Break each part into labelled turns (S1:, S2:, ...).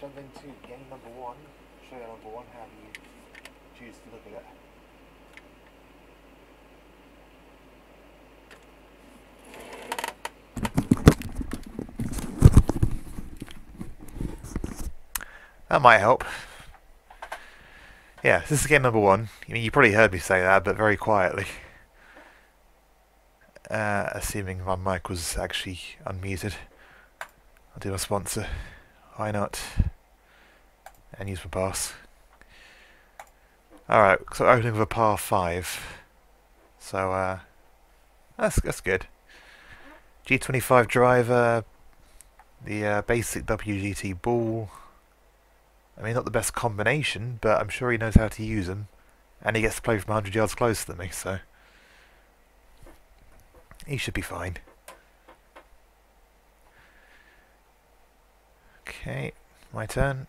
S1: jump into game number one, show you number one how you choose to look at it. That might help. Yeah, this is game number one. I mean, you probably heard me say that, but very quietly. Uh, assuming my mic was actually unmuted. I'll do my sponsor. Why not? And use my pass. Alright, so opening with a par 5. So, uh, that's, that's good. G25 driver, the uh, basic WGT ball. I mean, not the best combination, but I'm sure he knows how to use them. And he gets to play from 100 yards closer than me, so... He should be fine. Okay, my turn.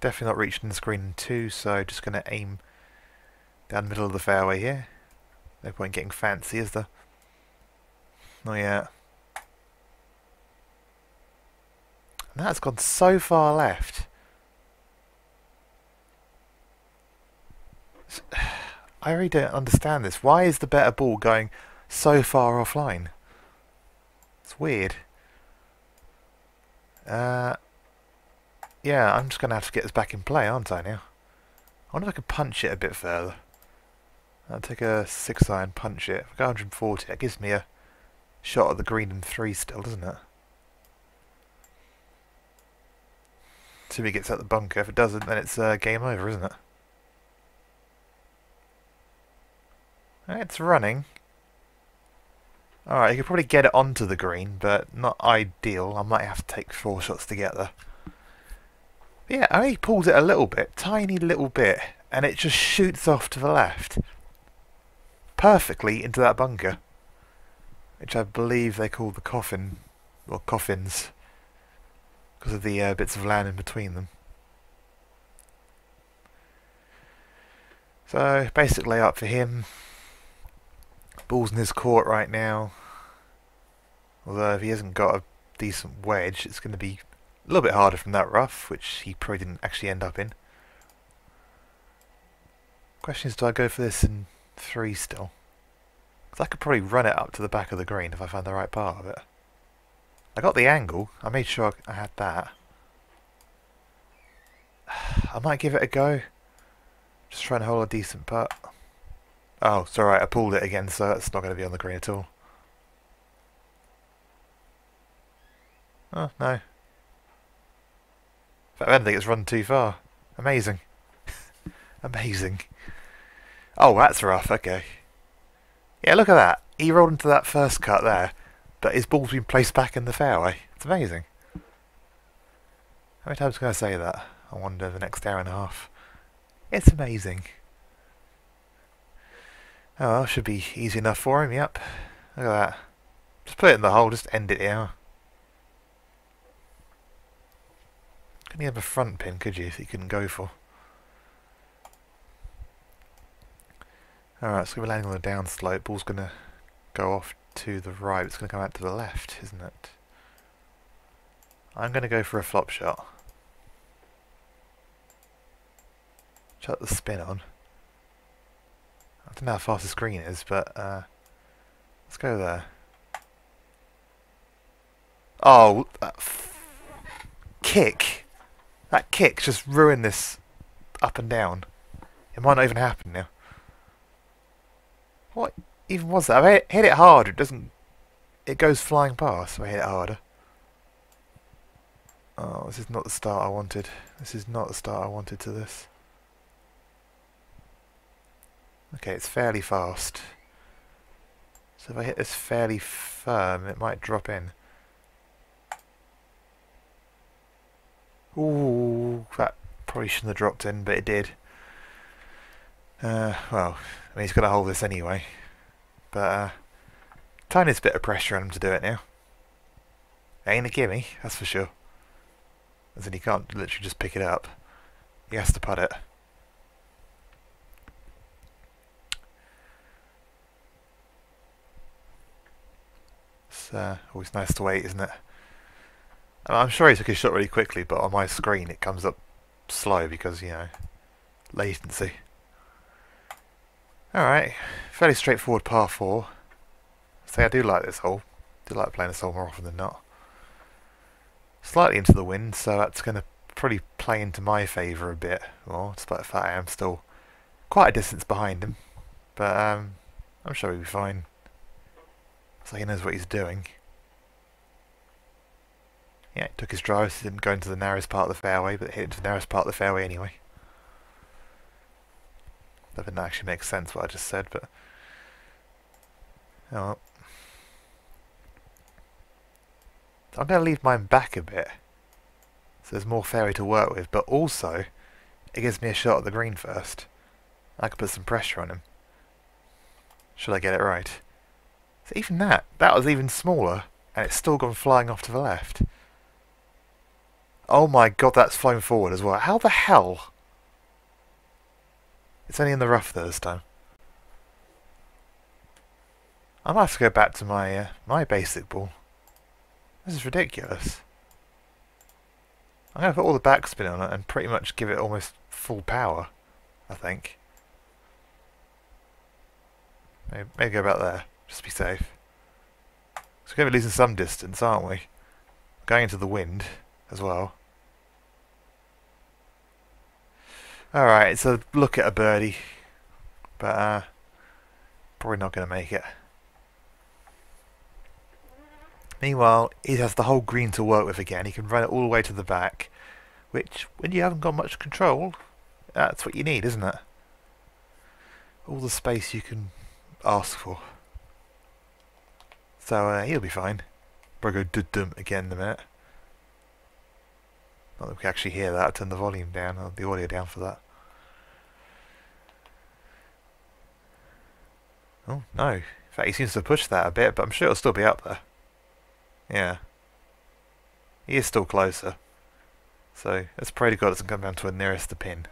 S1: Definitely not reaching the screen in two, so just going to aim down the middle of the fairway here. No point getting fancy, is there? Not yeah. And that's gone so far left. I really don't understand this. Why is the better ball going so far offline? It's weird. Uh, yeah, I'm just going to have to get this back in play, aren't I now? I wonder if I could punch it a bit further. I'll take a 6 iron, punch it. If I go 140, that gives me a shot at the green and 3 still, doesn't it? See if he gets out the bunker. If it doesn't, then it's uh, game over, isn't it? It's running. Alright, you could probably get it onto the green, but not ideal. I might have to take four shots to get there. But yeah, I only pulls it a little bit, tiny little bit, and it just shoots off to the left. Perfectly into that bunker. Which I believe they call the coffin, or coffins, because of the uh, bits of land in between them. So, basic layout for him. Ball's in his court right now. Although if he hasn't got a decent wedge, it's going to be a little bit harder from that rough, which he probably didn't actually end up in. Question is, do I go for this in three still? Because I could probably run it up to the back of the green if I find the right part of it. I got the angle. I made sure I had that. I might give it a go. Just trying to hold a decent putt. Oh, it's alright, I pulled it again, so it's not going to be on the green at all. Oh, no. I don't think it's run too far. Amazing. Amazing. Oh, that's rough, okay. Yeah, look at that. He rolled into that first cut there, but his ball's been placed back in the fairway. It's amazing. How many times can I say that? I wonder the next hour and a half. It's amazing. Oh, well, should be easy enough for him, yep. Look at that. Just put it in the hole, just end it here. Couldn't you have a front pin, could you, that you couldn't go for? Alright, so we're landing on the down slope. Ball's going to go off to the right. It's going to come out to the left, isn't it? I'm going to go for a flop shot. Shut the spin on. I don't know how fast the screen is, but uh, let's go there. Oh, that kick! That kick just ruined this up and down. It might not even happen now. What even was that? I hit it hard. It doesn't. It goes flying past. I hit it harder. Oh, this is not the start I wanted. This is not the start I wanted to this. Okay, it's fairly fast. So if I hit this fairly firm, it might drop in. Ooh, that probably shouldn't have dropped in, but it did. Uh, well, I mean, he's got to hold this anyway. But, uh, tiniest bit of pressure on him to do it now. Ain't a gimme, that's for sure. As in, he can't literally just pick it up. He has to put it. Uh, always nice to wait, isn't it? I'm sure he took his shot really quickly, but on my screen it comes up slow because, you know, latency. Alright, fairly straightforward par 4. Say I do like this hole. Do like playing this hole more often than not. Slightly into the wind, so that's going to probably play into my favour a bit more, despite the fact I am still quite a distance behind him. But um, I'm sure he'll be fine. So he knows what he's doing. Yeah, took his drive, He didn't go into the narrowest part of the fairway, but hit into the narrowest part of the fairway anyway. That didn't actually make sense what I just said, but... Oh well. I'm going to leave mine back a bit. So there's more fairway to work with, but also it gives me a shot at the green first. I can put some pressure on him. Should I get it right? So even that, that was even smaller, and it's still gone flying off to the left. Oh my god, that's flown forward as well. How the hell? It's only in the rough this time. I might have to go back to my uh, my basic ball. This is ridiculous. I'm going to put all the backspin on it and pretty much give it almost full power, I think. Maybe, maybe go about there, just be safe. So we're going to be losing some distance, aren't we? Going into the wind as well. Alright, so look at a birdie. But, uh, probably not going to make it. Meanwhile, he has the whole green to work with again. He can run it all the way to the back, which, when you haven't got much control, that's what you need, isn't it? All the space you can ask for. So, uh, he'll be fine. Probably go dum again in a minute. Not that we can actually hear that. I'll turn the volume down, the audio down for that. Oh, no. In fact, he seems to push that a bit, but I'm sure it'll still be up there. Yeah. He is still closer. So, let's pray to God it doesn't come down to a nearest the pin.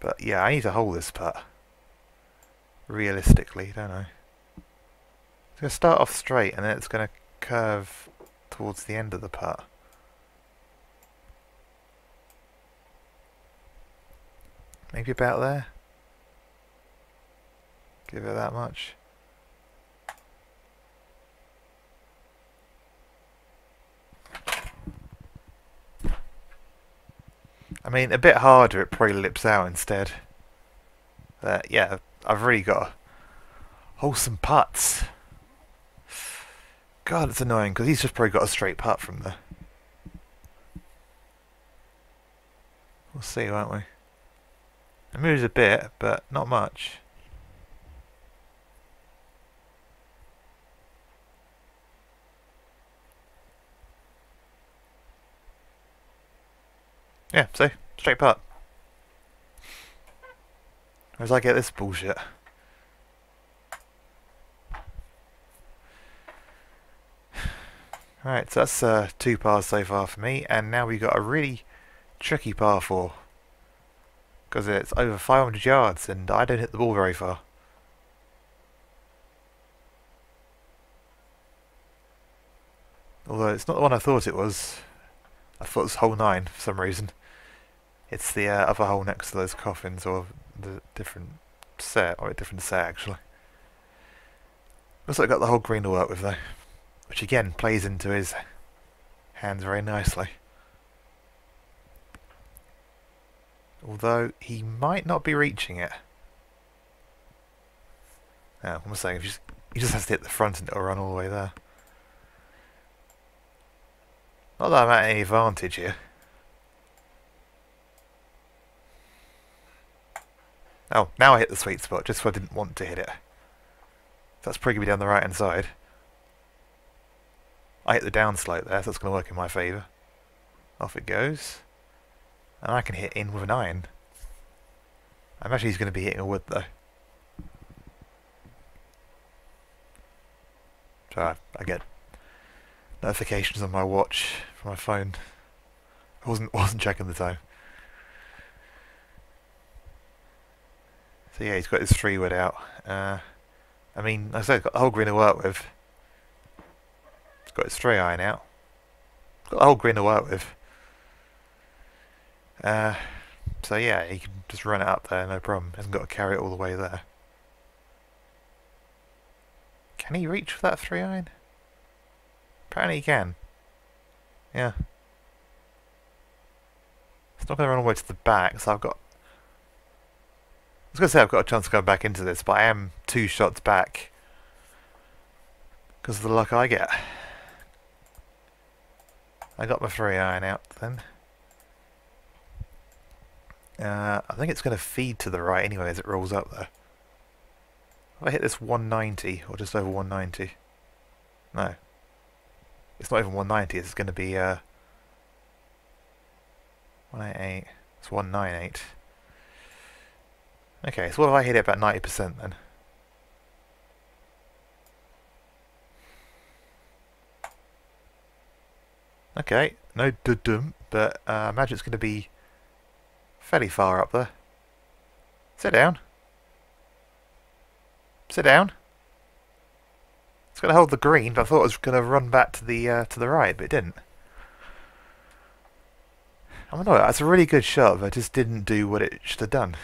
S1: But yeah, I need to hold this putt. Realistically, don't I? It's going to start off straight and then it's going to curve towards the end of the putt. Maybe about there? Give it that much. I mean, a bit harder, it probably lips out instead. But yeah, I've really got wholesome putts. God, it's annoying because he's just probably got a straight putt from there. We'll see, won't we? It moves a bit, but not much. Yeah, so Straight putt. Whereas I get this bullshit. Alright, so that's uh, two pars so far for me, and now we've got a really tricky par 4. Because it's over 500 yards, and I don't hit the ball very far. Although it's not the one I thought it was. I thought it was hole 9 for some reason. It's the uh, other hole next to those coffins, or the different set, or a different set actually. Also got the whole green to work with though, which again plays into his hands very nicely. Although he might not be reaching it. Now, I'm saying, he just, he just has to hit the front and it'll run all the way there. Not that I'm at any advantage here. Oh, now I hit the sweet spot, just so I didn't want to hit it. That's probably going down the right hand side. I hit the down slope there, so that's going to work in my favour. Off it goes. And I can hit in with an iron. I imagine he's going to be hitting a wood though. So I, I get notifications on my watch from my phone. I wasn't wasn't checking the time. So yeah, he's got his three wood out. Uh, I mean, I said, got the whole green to work with. He's got his three iron out. Got the whole green to work with. Uh, so yeah, he can just run it up there, no problem. Hasn't got to carry it all the way there. Can he reach that three iron? Apparently he can. Yeah. It's not going to run all the way to the back, so I've got... I was going to say I've got a chance to go back into this, but I am two shots back. Because of the luck I get. I got my three iron out then. Uh, I think it's going to feed to the right anyway as it rolls up there. If I hit this 190, or just over 190. No. It's not even 190, it's going to be uh, 188. It's 198. Okay, so what if I hit it about 90% then? Okay, no dum but uh, I imagine it's going to be fairly far up there. Sit down. Sit down. It's going to hold the green, but I thought it was going to run back to the uh, to the right, but it didn't. I'm annoyed. That's a really good shot, but it just didn't do what it should have done.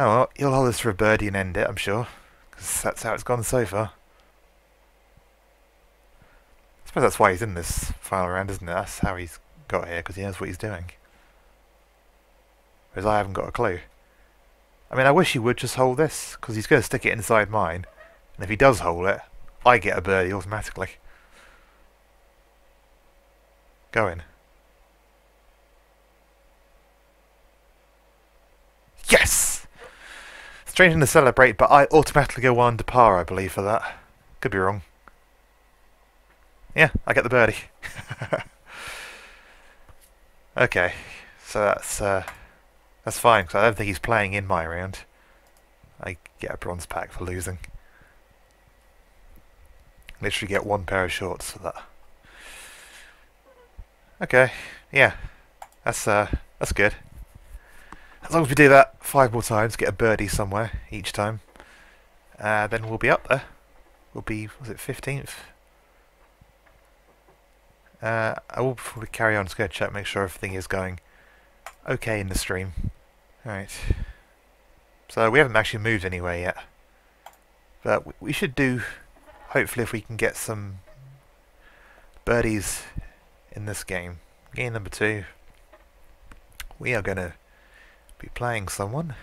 S1: Oh well, you'll hold this for a birdie and end it, I'm sure. Because that's how it's gone so far. I suppose that's why he's in this final round, isn't it? That's how he's got here, because he knows what he's doing. Whereas I haven't got a clue. I mean, I wish he would just hold this, because he's going to stick it inside mine. And if he does hold it, I get a birdie automatically. Go in. Yes! Strange to celebrate, but I automatically go one to par, I believe, for that. Could be wrong. Yeah, I get the birdie. okay, so that's uh, that's fine, because I don't think he's playing in my round. I get a bronze pack for losing. Literally get one pair of shorts for that. Okay, yeah, that's uh, that's good. As long as we do that five more times, get a birdie somewhere each time, uh, then we'll be up there. We'll be, was it 15th? Uh, I will probably carry on, just go check, make sure everything is going okay in the stream. Alright. So we haven't actually moved anywhere yet. But we should do, hopefully if we can get some birdies in this game. Game number two. We are going to be playing someone.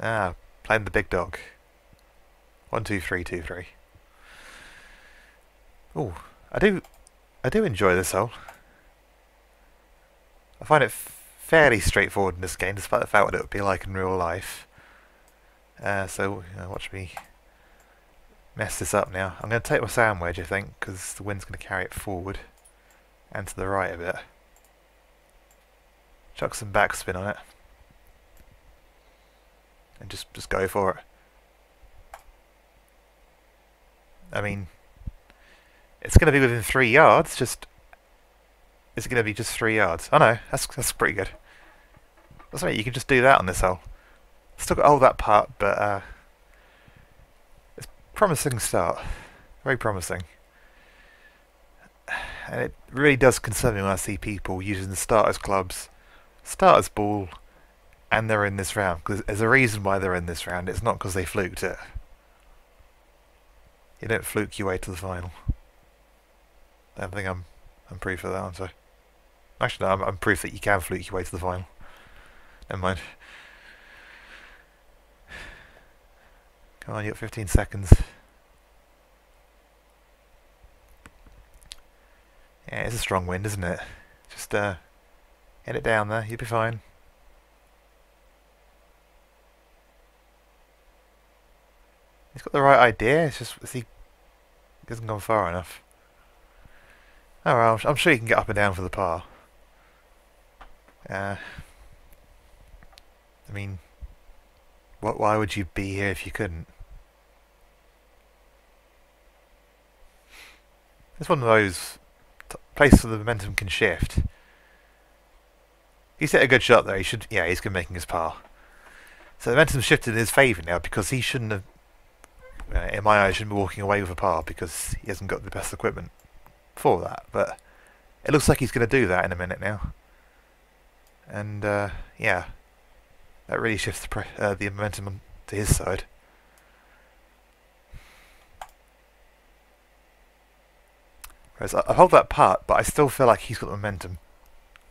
S1: Ah, playing the big dog. One, two, three, two, three. Oh, I do, I do enjoy this hole. I find it fairly straightforward in this game, despite the fact what it would be like in real life. Uh, so, you watch me mess this up now. I'm going to take my sand wedge, I think, because the wind's going to carry it forward and to the right a bit. Chuck some backspin on it. And just, just go for it. I mean, it's going to be within three yards, just... Is it going to be just three yards? Oh no, that's, that's pretty good. That's right, you can just do that on this hole. Still got all that part, but uh, it's promising start. Very promising. And it really does concern me when I see people using the starters clubs, starters ball, and they're in this round. Because there's a reason why they're in this round. It's not because they fluked it. You don't fluke your way to the final. I don't think I'm I'm proof of that answer. Actually, no, I'm, I'm proof that you can fluke your way to the final. Never mind. Come on, you got 15 seconds. Yeah, it's a strong wind, isn't it? Just uh, get it down there, you'll be fine. He's got the right idea, it's just he hasn't gone far enough. Oh well, I'm sure you can get up and down for the par. Uh, I mean, what? why would you be here if you couldn't? It's one of those places where the momentum can shift. He's hit a good shot there. He should, yeah, he's good making his par. So the momentum shifted in his favour now because he shouldn't have uh, in my eyes, shouldn't be walking away with a par because he hasn't got the best equipment for that. But it looks like he's going to do that in a minute now. And, uh, yeah, that really shifts the, uh, the momentum to his side. Whereas I, I hold that part, but I still feel like he's got the momentum.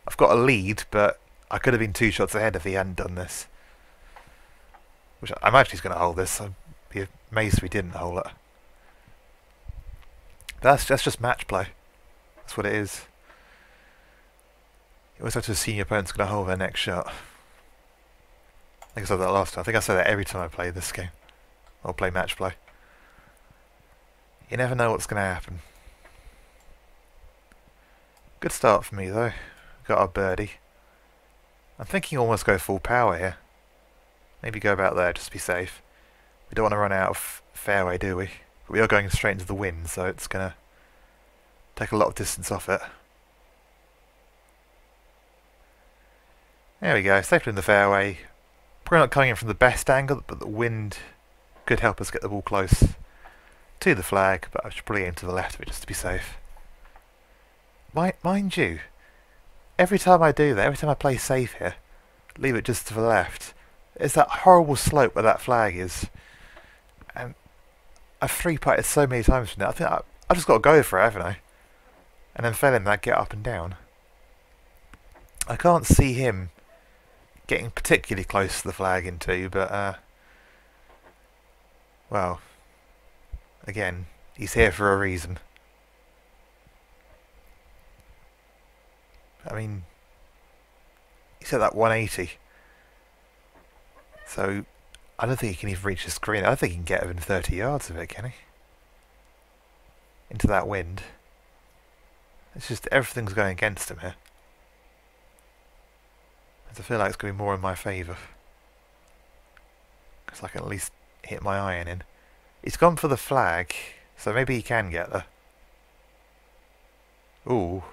S1: I've got a lead, but I could have been two shots ahead if he hadn't done this. Which I imagine he's going to hold this. I'd be amazed if he didn't hold it. That's, that's just match play. That's what it is. You always have to assume your opponent's going to hold their next shot. I think I said that last time. I think I say that every time I play this game. Or play match play. You never know what's going to happen. Good start for me though. Got our birdie. I'm thinking almost go full power here. Maybe go about there just to be safe. We don't want to run out of fairway, do we? But we are going straight into the wind, so it's going to take a lot of distance off it. There we go, safely in the fairway. Probably not coming in from the best angle, but the wind could help us get the ball close to the flag, but I should probably aim to the left of it just to be safe. Mind you, every time I do that, every time I play safe here, leave it just to the left, it's that horrible slope where that flag is. And I've three putted so many times from there. I think I, I've just got to go for it, haven't I? And then failing that, get up and down. I can't see him getting particularly close to the flag in two, but, uh, well, again, he's here for a reason. I mean, he's at that 180. So, I don't think he can even reach the screen. I don't think he can get within 30 yards of it, can he? Into that wind. It's just everything's going against him here. I feel like it's going to be more in my favour. Because I can at least hit my iron in. He's gone for the flag, so maybe he can get there. Ooh.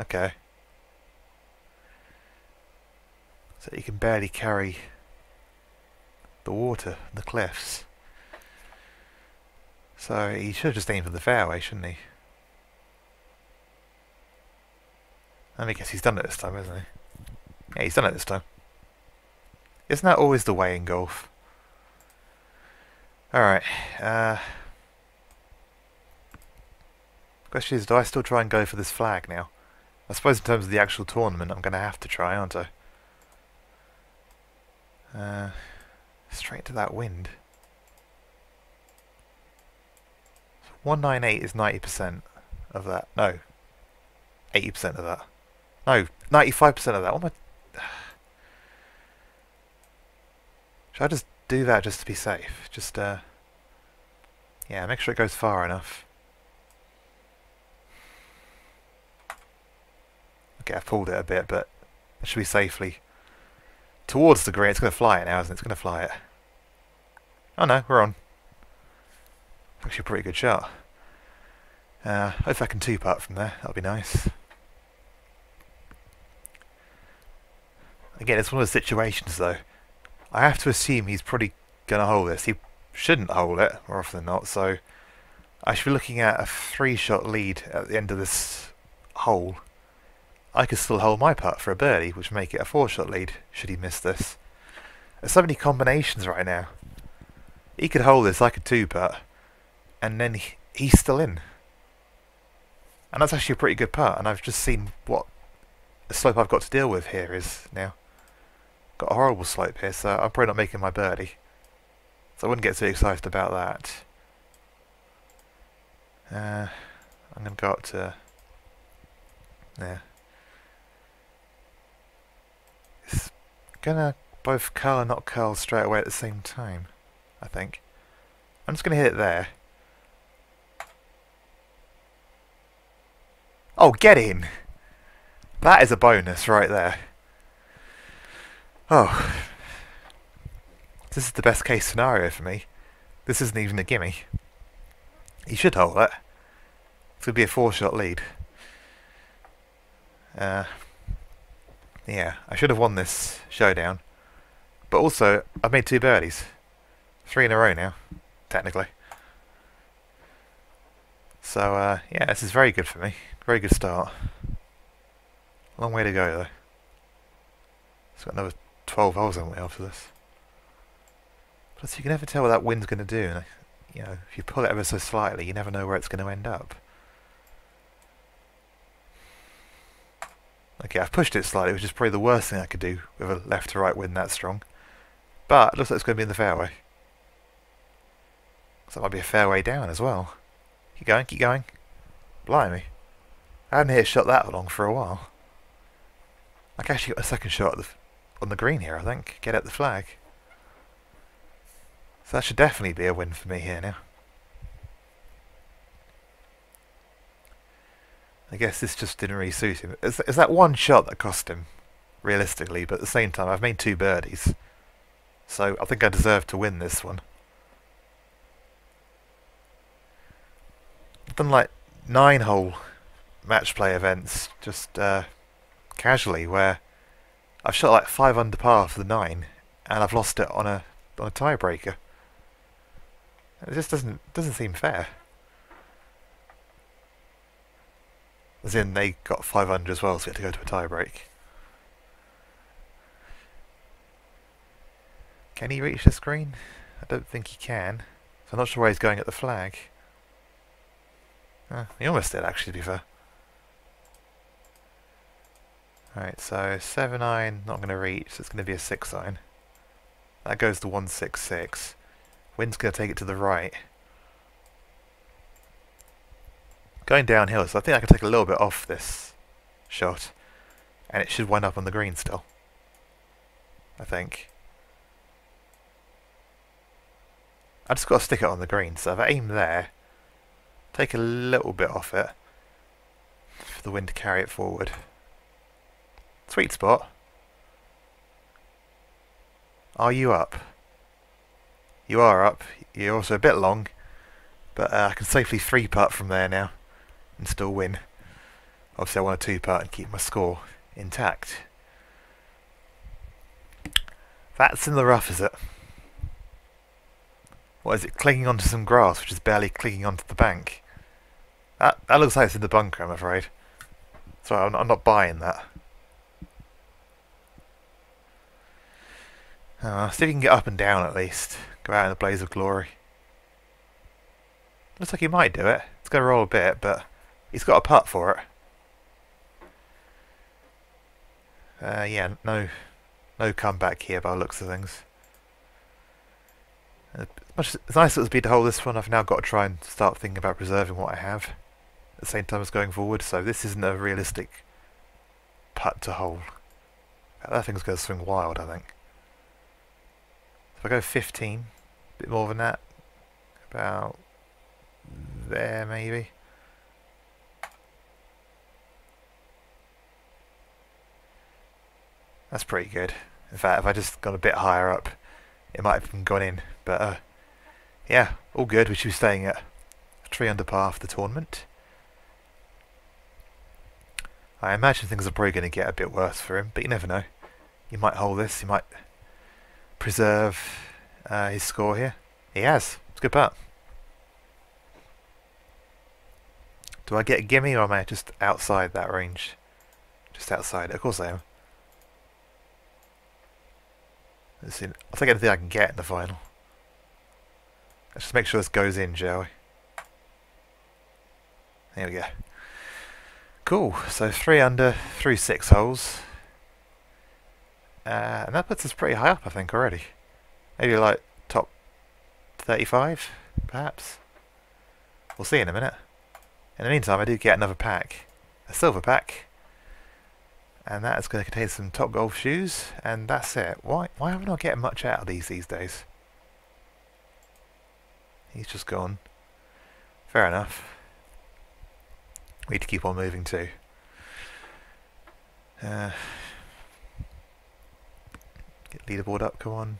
S1: Okay. So he can barely carry the water, the cliffs. So he should have just aimed for the fairway, shouldn't he? And I guess he's done it this time, hasn't he? Yeah, he's done it this time. Isn't that always the way in golf? Alright, uh... Question is, do I still try and go for this flag now? I suppose in terms of the actual tournament, I'm going to have to try, aren't I? Uh, straight to that wind. 198 is 90% of that. No. 80% of that. No, 95% of that. What am I... Should I just do that just to be safe? Just, uh... Yeah, make sure it goes far enough. I've pulled it a bit, but it should be safely towards the green. It's going to fly it now, isn't it? It's going to fly it. Oh no, we're on. Actually a pretty good shot. Uh, if I can two-putt from there, that'll be nice. Again, it's one of those situations, though. I have to assume he's probably going to hold this. He shouldn't hold it, more often than not, so I should be looking at a three-shot lead at the end of this hole. I could still hold my putt for a birdie, which would make it a four-shot lead, should he miss this. There's so many combinations right now. He could hold this, I could two-putt, and then he, he's still in. And that's actually a pretty good putt, and I've just seen what the slope I've got to deal with here is now. Got a horrible slope here, so I'm probably not making my birdie. So I wouldn't get too excited about that. Uh, I'm going to go up to... There. It's gonna both curl and not curl straight away at the same time, I think. I'm just gonna hit it there. Oh, get in! That is a bonus right there. Oh. This is the best case scenario for me. This isn't even a gimme. He should hold it. It's going to be a four-shot lead. Uh, yeah, I should have won this showdown. But also, I've made two birdies. Three in a row now. technically. So, uh, yeah, this is very good for me. Very good start. Long way to go, though. It's got another 12 holes on the way after this. Plus, you can never tell what that wind's going to do. You know, if you pull it ever so slightly, you never know where it's going to end up. Okay, I've pushed it slightly, which is probably the worst thing I could do with a left to right wind that strong. But, it looks like it's going to be in the fairway. So that might be a fairway down as well. Keep going, keep going. Blimey. I haven't hit a shot that long for a while. I can actually got a second shot the, on the green here, I think. Get at the flag. So that should definitely be a win for me here now. I guess this just didn't really suit him. It's, it's that one shot that cost him, realistically, but at the same time, I've made two birdies. So I think I deserve to win this one. I've done like nine hole match play events just uh, casually where I've shot like five under par for the nine and I've lost it on a on a tiebreaker. It just doesn't doesn't seem fair. As in, they got 500 as well, so we had to go to a tiebreak. Can he reach the screen? I don't think he can. So I'm not sure where he's going at the flag. Uh, he almost did, actually, to be fair. Alright, so 7 iron, not going to reach, so it's going to be a 6 iron. That goes to 166. Wind's going to take it to the right. Going downhill, so I think I can take a little bit off this shot. And it should wind up on the green still. I think. I just got to stick it on the green, so if I aim there, take a little bit off it for the wind to carry it forward. Sweet spot. Are you up? You are up. You're also a bit long, but uh, I can safely three putt from there now and still win. Obviously I want a two putt and keep my score intact. That's in the rough, is it? What is it, clinging onto some grass which is barely clinging onto the bank? That, that looks like it's in the bunker, I'm afraid. Sorry, I'm, I'm not buying that. Uh, see if you can get up and down at least. Go out in a blaze of glory. Looks like he might do it. It's going to roll a bit, but he's got a putt for it. Uh, yeah, no, no comeback here by looks of things. As much as, nice as it would be to hold this one, I've now got to try and start thinking about preserving what I have at the same time as going forward. So this isn't a realistic putt to hold. That thing's going to swing wild, I think. If I go 15, a bit more than that, about there maybe. That's pretty good. In fact, if I just got a bit higher up, it might have gone in. But uh, yeah, all good. We should be staying at three under par for the tournament. I imagine things are probably going to get a bit worse for him, but you never know. You might hold this. He might preserve uh, his score here. He has. It's a good putt. Do I get a gimme or am I just outside that range? Just outside. Of course I am. Let's see. I'll take anything I can get in the final. Let's just make sure this goes in, shall we? There we go. Cool. So three under through six holes. Uh, and that puts us pretty high up, I think, already. Maybe like top 35, perhaps. We'll see in a minute. In the meantime, I do get another pack. A silver pack. And that is going to contain some top golf shoes. And that's it. Why, why am I not getting much out of these these days? He's just gone. Fair enough. We need to keep on moving too. Uh, Get leaderboard up, come on.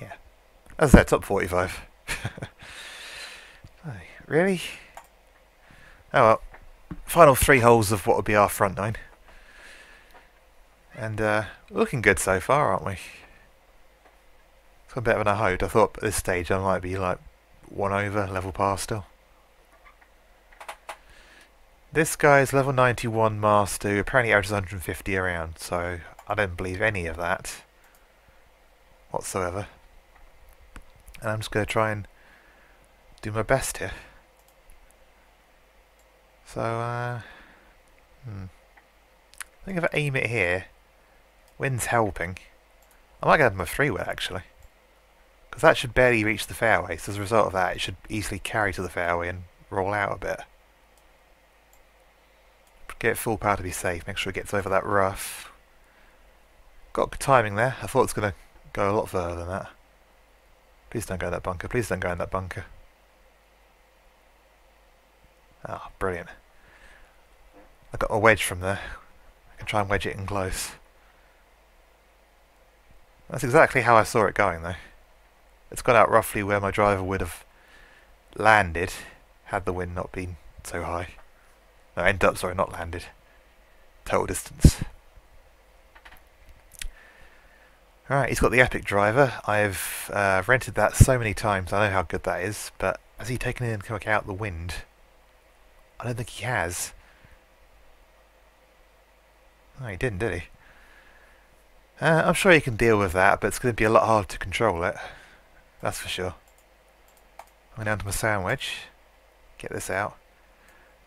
S1: Yeah. I said, top 45. really? Oh well. Final three holes of what would be our front nine. And uh, looking good so far, aren't we? I'm better than I hoped. I thought at this stage I might be like one over, level past still. This guy is level 91 master, apparently averages 150 around, so I don't believe any of that whatsoever. And I'm just going to try and do my best here. So, uh, hmm. I think if I aim it here, wind's helping. I might go with a three wood actually. Because that should barely reach the fairway, so as a result of that, it should easily carry to the fairway and roll out a bit. Get full power to be safe, make sure it gets over that rough. Got good timing there. I thought it was going to go a lot further than that. Please don't go in that bunker. Please don't go in that bunker. Ah, oh, brilliant. I got a wedge from there. I can try and wedge it in close. That's exactly how I saw it going though. It's gone out roughly where my driver would have landed had the wind not been so high. No, end up, sorry, not landed. Total distance. Alright, he's got the Epic driver. I've uh, rented that so many times, I know how good that is, but has he taken into account the wind? I don't think he has. No, he didn't, did he? Uh, I'm sure he can deal with that, but it's going to be a lot harder to control it. That's for sure. I'm down to my sand wedge. Get this out.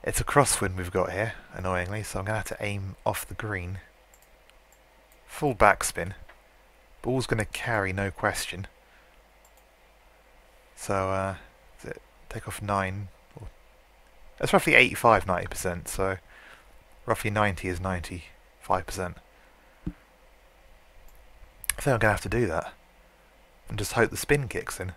S1: It's a crosswind we've got here, annoyingly, so I'm going to have to aim off the green. Full backspin. Ball's going to carry, no question. So, uh, take off 9. That's roughly 85, 90%, so roughly 90 is 95%. I think I'm going to have to do that. And just hope the spin kicks in.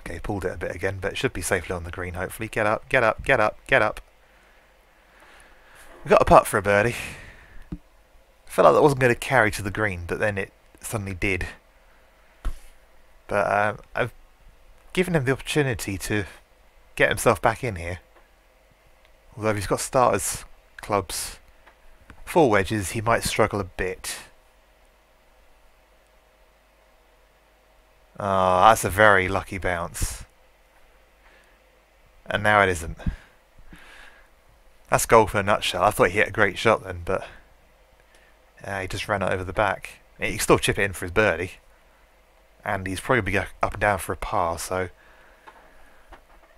S1: Okay, pulled it a bit again, but it should be safely on the green, hopefully. Get up, get up, get up, get up. We got a putt for a birdie felt like that wasn't going to carry to the green, but then it suddenly did. But uh, I've given him the opportunity to get himself back in here. Although he's got starters clubs four wedges, he might struggle a bit. Oh, that's a very lucky bounce. And now it isn't. That's golf in a nutshell. I thought he hit a great shot then, but uh, he just ran it over the back. He can still chip it in for his birdie. And he's probably going to go up and down for a par, so...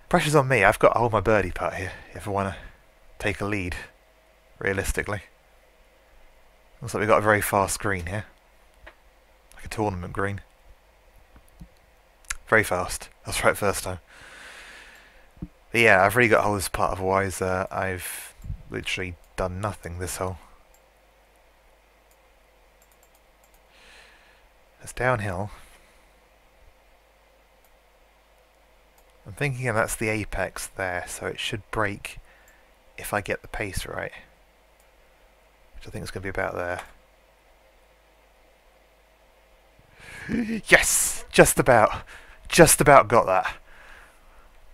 S1: Pressure's on me. I've got to hold my birdie putt here if I want to take a lead, realistically. Looks like we've got a very fast green here. Like a tournament green. Very fast. That's right first time. But yeah, I've really got to hold this putt, otherwise uh, I've literally done nothing this hole. It's downhill. I'm thinking that's the apex there, so it should break if I get the pace right. Which I think is going to be about there. yes! Just about. Just about got that.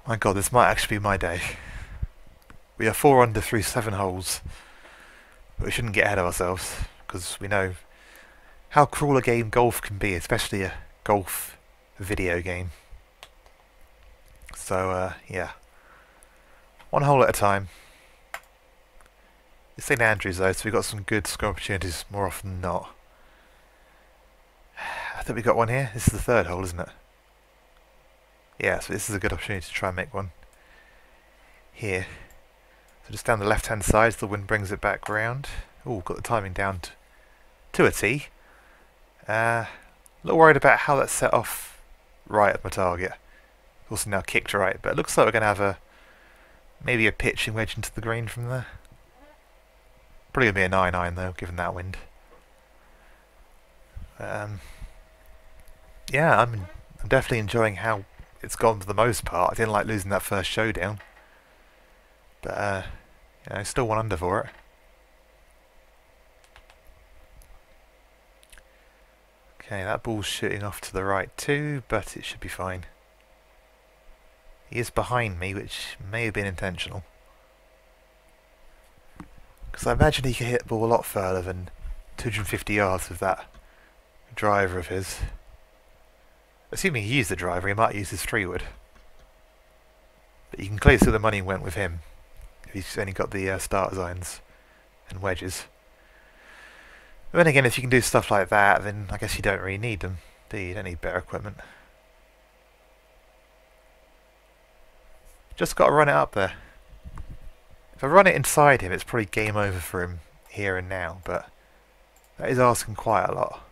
S1: My god, this might actually be my day. We are four under through seven holes. But we shouldn't get ahead of ourselves, because we know how cruel a game golf can be, especially a golf video game. So, uh, yeah. One hole at a time. It's St Andrews though, so we've got some good score opportunities more often than not. I think we've got one here. This is the third hole, isn't it? Yeah, so this is a good opportunity to try and make one here. So just down the left hand side, the wind brings it back round. Oh, got the timing down to, to a T. Uh, a little worried about how that's set off right at my target. Also now kicked right, but it looks like we're going to have a maybe a pitching wedge into the green from there. Probably going to be a 9-9 though, given that wind. Um, yeah, I'm, I'm definitely enjoying how it's gone for the most part. I didn't like losing that first showdown. But, uh, you know, still one under for it. Okay, that ball's shooting off to the right too, but it should be fine. He is behind me, which may have been intentional. Because I imagine he could hit the ball a lot further than 250 yards with that driver of his. Assuming he used the driver, he might use his three wood. But you can clearly see the money went with him. He's only got the uh, start irons and wedges. But then again, if you can do stuff like that, then I guess you don't really need them, do you? You don't need better equipment. Just got to run it up there. If I run it inside him, it's probably game over for him here and now, but that is asking quite a lot.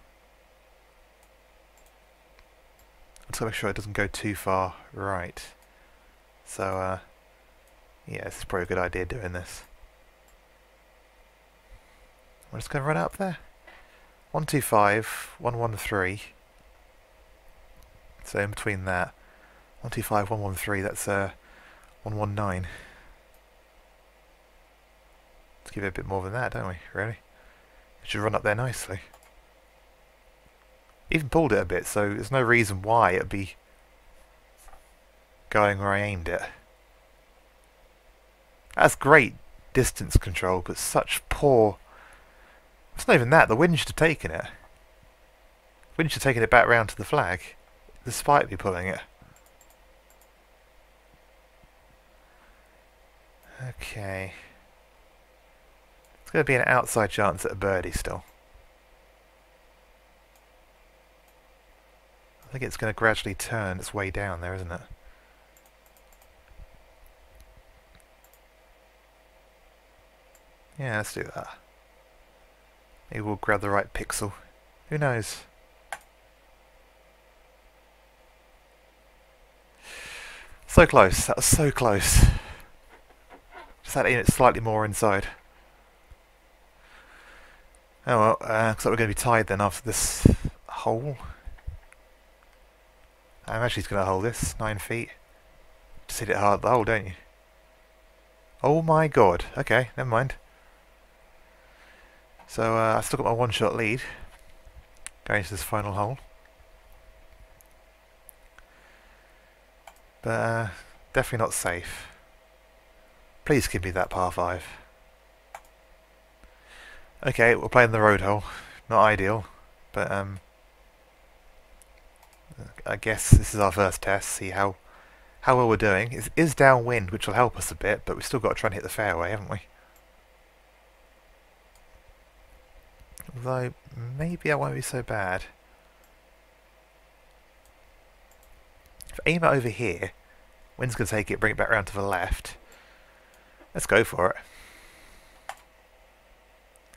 S1: Let's make sure it doesn't go too far right. So, uh, yeah, is probably a good idea doing this. I'm just going to run up there. 125, 113. So in between that, 125, 113, that's uh, 119. Let's give it a bit more than that, don't we, really? It should run up there nicely. Even pulled it a bit, so there's no reason why it'd be going where I aimed it. That's great distance control, but such poor... It's not even that, the wind should have taken it. The wind should have taken it back round to the flag, despite me pulling it. Okay. It's going to be an outside chance at a birdie still. I think it's going to gradually turn its way down there, isn't it? Yeah, let's do that. Maybe we'll grab the right pixel. Who knows? So close. That was so close. Had to it slightly more inside. Oh well, uh, looks like we're going to be tied then after this hole. I'm actually going to hold this, 9 feet. Just hit it hard the hole, don't you? Oh my god. Okay, never mind. So uh, I've still got my one-shot lead going into this final hole. But uh, definitely not safe. Please give me that par 5. Okay, we're playing the road hole. Not ideal, but um, I guess this is our first test. See how how well we're doing. It is downwind, which will help us a bit, but we've still got to try and hit the fairway, haven't we? Although, maybe I won't be so bad. If I aim it over here, wind's going to take it, bring it back around to the left. Let's go for it.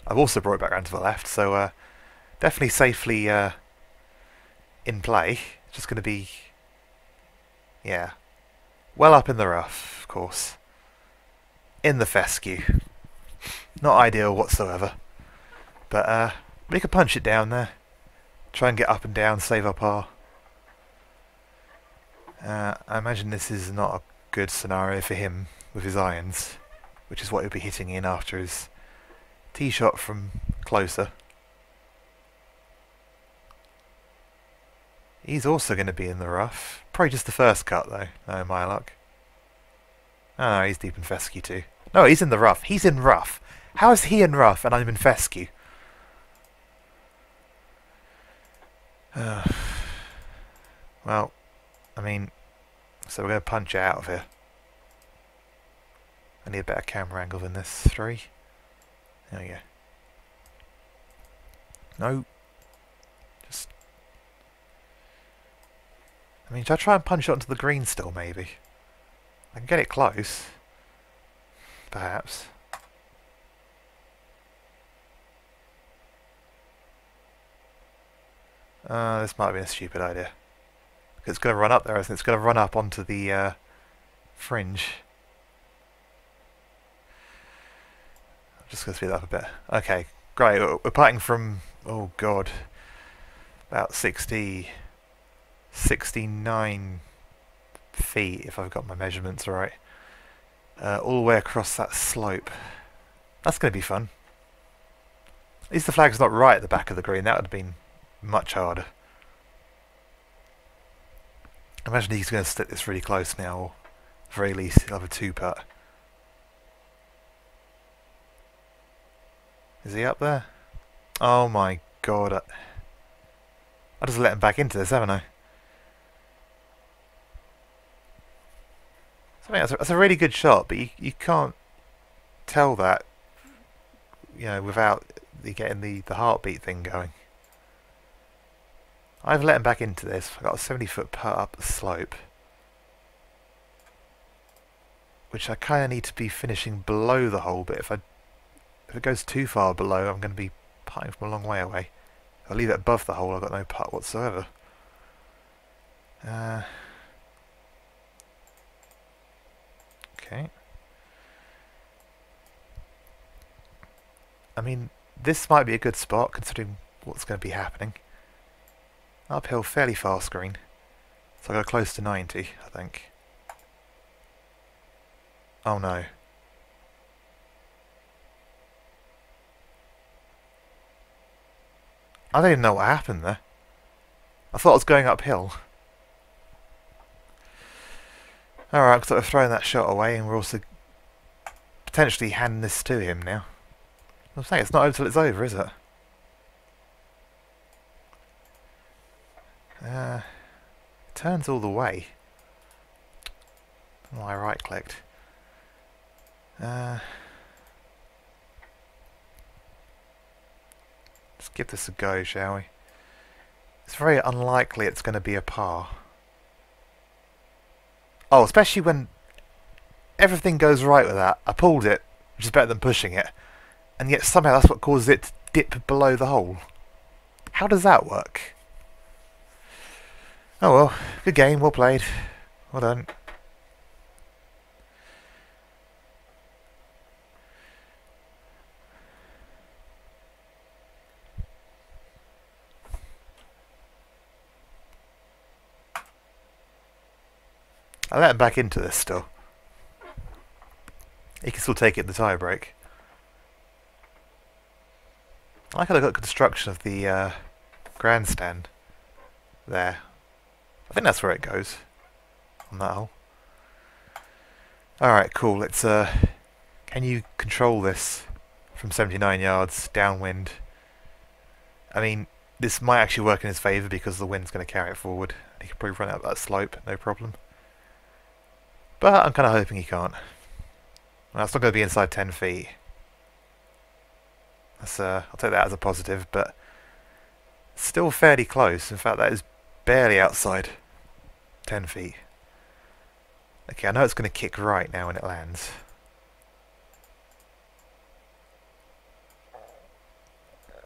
S1: I've also brought it back around to the left, so uh, definitely safely uh, in play. Just going to be, yeah, well up in the rough, of course. In the fescue. Not ideal whatsoever. But uh, we could punch it down there. Try and get up and down, save our par. Uh, I imagine this is not a good scenario for him with his irons, which is what he'll be hitting in after his tee shot from closer. He's also going to be in the rough. Probably just the first cut though. No, my luck. Oh, he's deep in fescue too. No, he's in the rough. He's in rough. How is he in rough and I'm in fescue? Uh, well, I mean, so we're going to punch out of here. I need a better camera angle than this. Three. There we go. No. Just... I mean, should I try and punch it onto the green still, maybe? I can get it close. Perhaps. Uh, this might have been a stupid idea. It's going to run up there, isn't it? It's going to run up onto the uh, fringe. Just going to speed that up a bit. Okay, great. We're putting from, oh god, about 60, 69 feet, if I've got my measurements right. Uh, all the way across that slope. That's going to be fun. At least the flag's not right at the back of the green. That would have been much harder. Imagine he's going to stick this really close now, or at the very least he'll have a two-putt. Is he up there? Oh my god. I, I just let him back into this, haven't I? I mean, that's, a, that's a really good shot, but you, you can't tell that, you know, without the, getting the, the heartbeat thing going. I've let him back into this. I've got a 70 foot putt up the slope. Which I kind of need to be finishing below the hole, but if I if it goes too far below, I'm going to be putting from a long way away. If I leave it above the hole, I've got no putt whatsoever. Uh, okay. I mean, this might be a good spot considering what's going to be happening. Uphill fairly fast green. So I got close to 90, I think. Oh no. I don't even know what happened there. I thought I was going uphill. Alright, so we're thrown that shot away and we're also potentially handing this to him now. I'm saying it's not till it's over, is it? Uh, turns all the way. I right clicked. Uh, give this a go, shall we? It's very unlikely it's going to be a par. Oh, especially when everything goes right with that. I pulled it, which is better than pushing it. And yet somehow that's what causes it to dip below the hole. How does that work? Oh well, good game, well played. Well done. I let him back into this still. He can still take it the tie break. I like how they got construction of the uh, grandstand there. I think that's where it goes. On that hole. Alright, cool. Let's, uh... Can you control this from 79 yards, downwind? I mean, this might actually work in his favour because the wind's going to carry it forward. He can probably run out that slope, no problem. But I'm kind of hoping he can't. Well, that's not going to be inside 10 feet. That's, uh, I'll take that as a positive, but still fairly close. In fact, that is barely outside 10 feet. Okay, I know it's going to kick right now when it lands.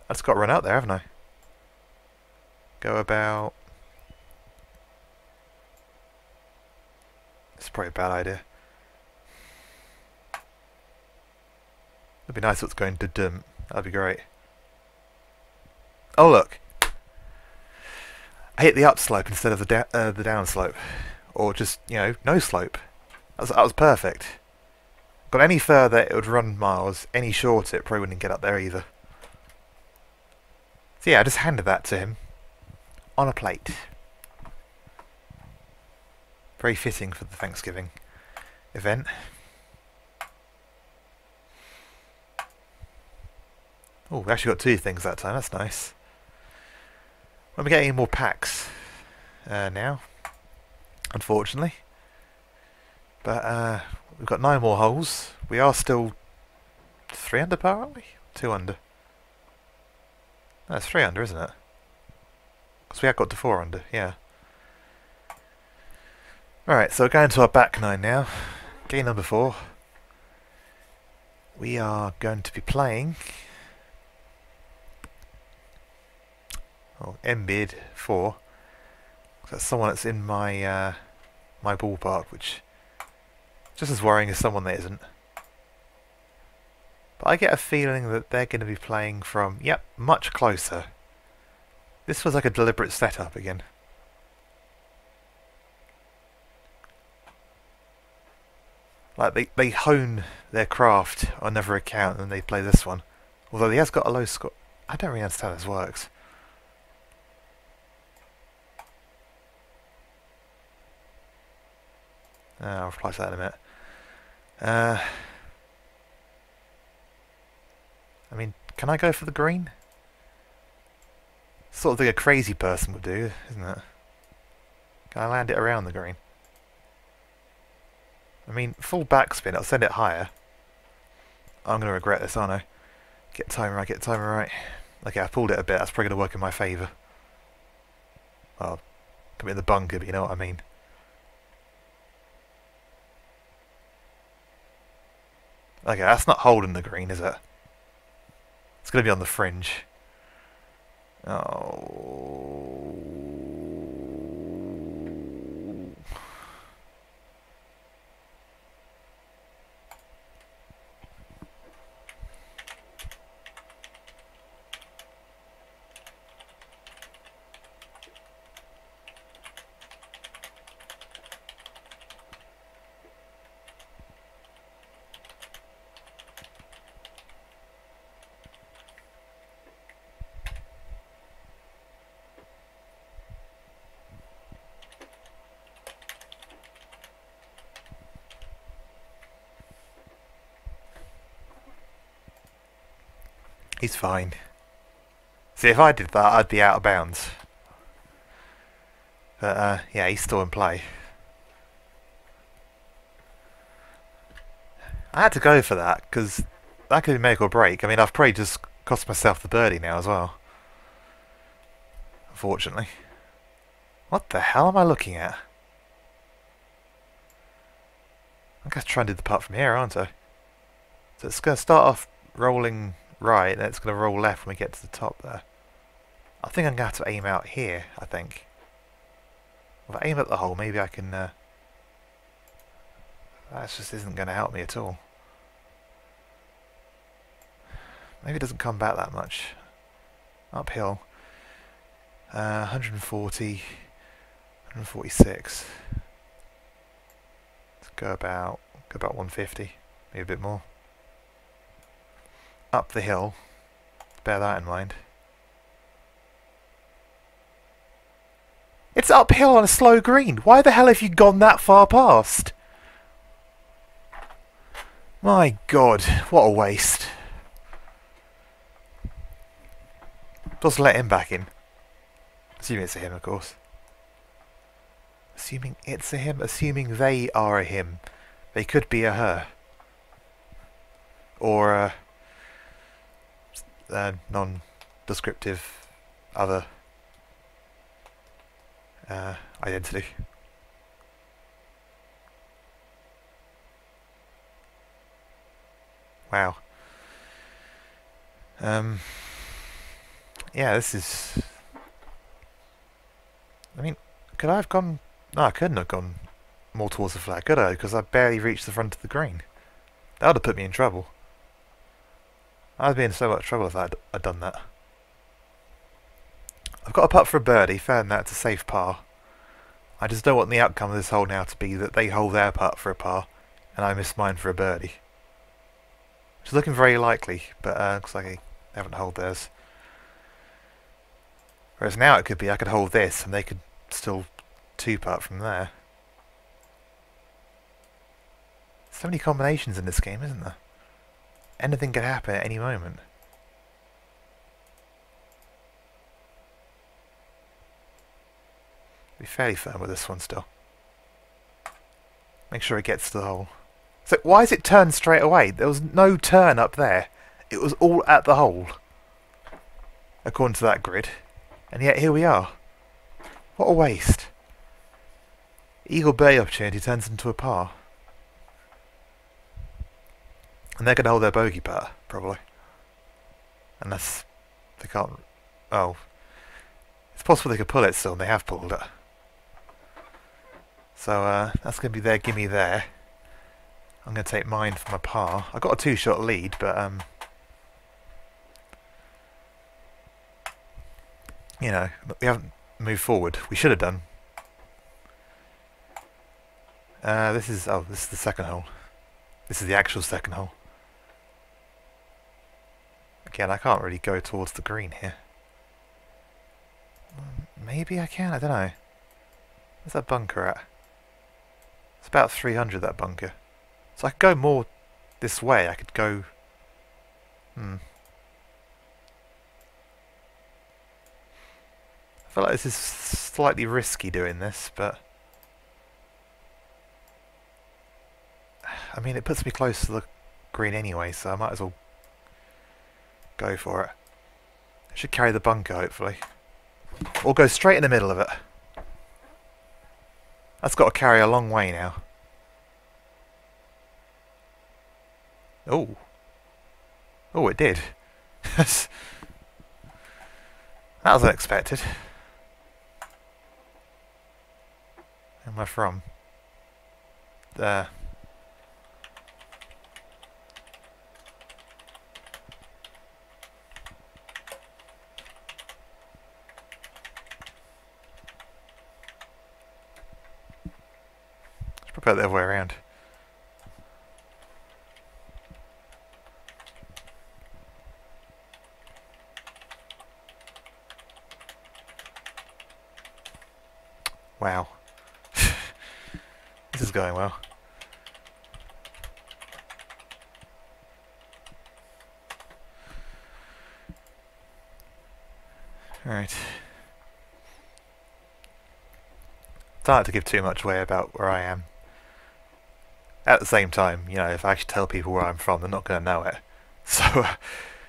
S1: I just got run out there, haven't I? Go about... It's probably a bad idea. It'd be nice if it's going to dump. That'd be great. Oh look! I hit the upslope instead of the da uh, the downslope, or just you know no slope. That was, that was perfect. Got any further, it would run miles. Any shorter, it probably wouldn't get up there either. So yeah, I just handed that to him on a plate. Very fitting for the Thanksgiving event. Oh, we actually got two things that time. That's nice. We're getting more packs uh, now, unfortunately. But uh, we've got nine more holes. We are still three under par, aren't we? Two under. That's three under, isn't it? Because we have got to four under, yeah. Alright, so we're going to our back nine now. Game number four. We are going to be playing oh, Embid 4. That's someone that's in my uh, my ballpark, which just as worrying as someone that isn't. But I get a feeling that they're going to be playing from, yep, much closer. This was like a deliberate setup again. Like they, they hone their craft on another account and they play this one. Although he has got a low score. I don't really understand how this works. Uh, I'll reply to that in a minute. Uh, I mean, can I go for the green? Sort of thing a crazy person would do, isn't it? Can I land it around the green? I mean, full backspin, I'll send it higher. I'm going to regret this, aren't I? Get time right, get time right. Okay, I pulled it a bit, that's probably going to work in my favour. Well, come in the bunker, but you know what I mean. Okay, that's not holding the green, is it? It's going to be on the fringe. Oh... He's fine. See, if I did that, I'd be out of bounds. But, uh, yeah, he's still in play. I had to go for that, because that could make or break. I mean, I've probably just cost myself the birdie now as well. Unfortunately. What the hell am I looking at? I'm going to try and do the putt from here, aren't I? So it's going to start off rolling right, then it's going to roll left when we get to the top there. I think I'm going to have to aim out here, I think. If I aim at the hole, maybe I can... Uh, that just isn't going to help me at all. Maybe it doesn't come back that much. Uphill. Uh, 140, 146. Let's go about, go about 150, maybe a bit more up the hill. Bear that in mind. It's uphill on a slow green. Why the hell have you gone that far past? My god, what a waste. Just let him back in. Assuming it's a him, of course. Assuming it's a him, assuming they are a him. They could be a her. Or a uh, non-descriptive other uh, identity. Wow. Um, yeah, this is... I mean, could I have gone... No, I couldn't have gone more towards the flag, could I? Because I barely reached the front of the green. That would have put me in trouble. I'd be in so much trouble if I'd, I'd done that. I've got a putt for a birdie, found that to safe par. I just don't want the outcome of this hole now to be that they hold their putt for a par, and I miss mine for a birdie. It's looking very likely, but uh, looks like they haven't hold theirs. Whereas now it could be I could hold this, and they could still two-putt from there. So many combinations in this game, isn't there? Anything could happen at any moment. Be fairly firm with this one still. Make sure it gets to the hole. So why is it turned straight away? There was no turn up there. It was all at the hole. According to that grid. And yet here we are. What a waste. Eagle Bay opportunity turns into a par. And they're going to hold their bogey putt, probably. Unless they can't... Oh. It's possible they could pull it still, and they have pulled it. So uh, that's going to be their gimme there. I'm going to take mine for my par. I got a two-shot lead, but... um, You know, we haven't moved forward. We should have done. Uh, this is... Oh, this is the second hole. This is the actual second hole. Again, I can't really go towards the green here. Maybe I can, I don't know. Where's that bunker at? It's about 300, that bunker. So I could go more this way. I could go... Hmm. I feel like this is slightly risky doing this, but... I mean, it puts me close to the green anyway, so I might as well go for it. I should carry the bunker, hopefully. Or go straight in the middle of it. That's got to carry a long way now. Oh. Oh, it did. that was unexpected. Where am I from? There. Probably the other way around. Wow. this is going well. Alright. Don't like to give too much away about where I am. At the same time, you know, if I actually tell people where I'm from, they're not going to know it. So, uh,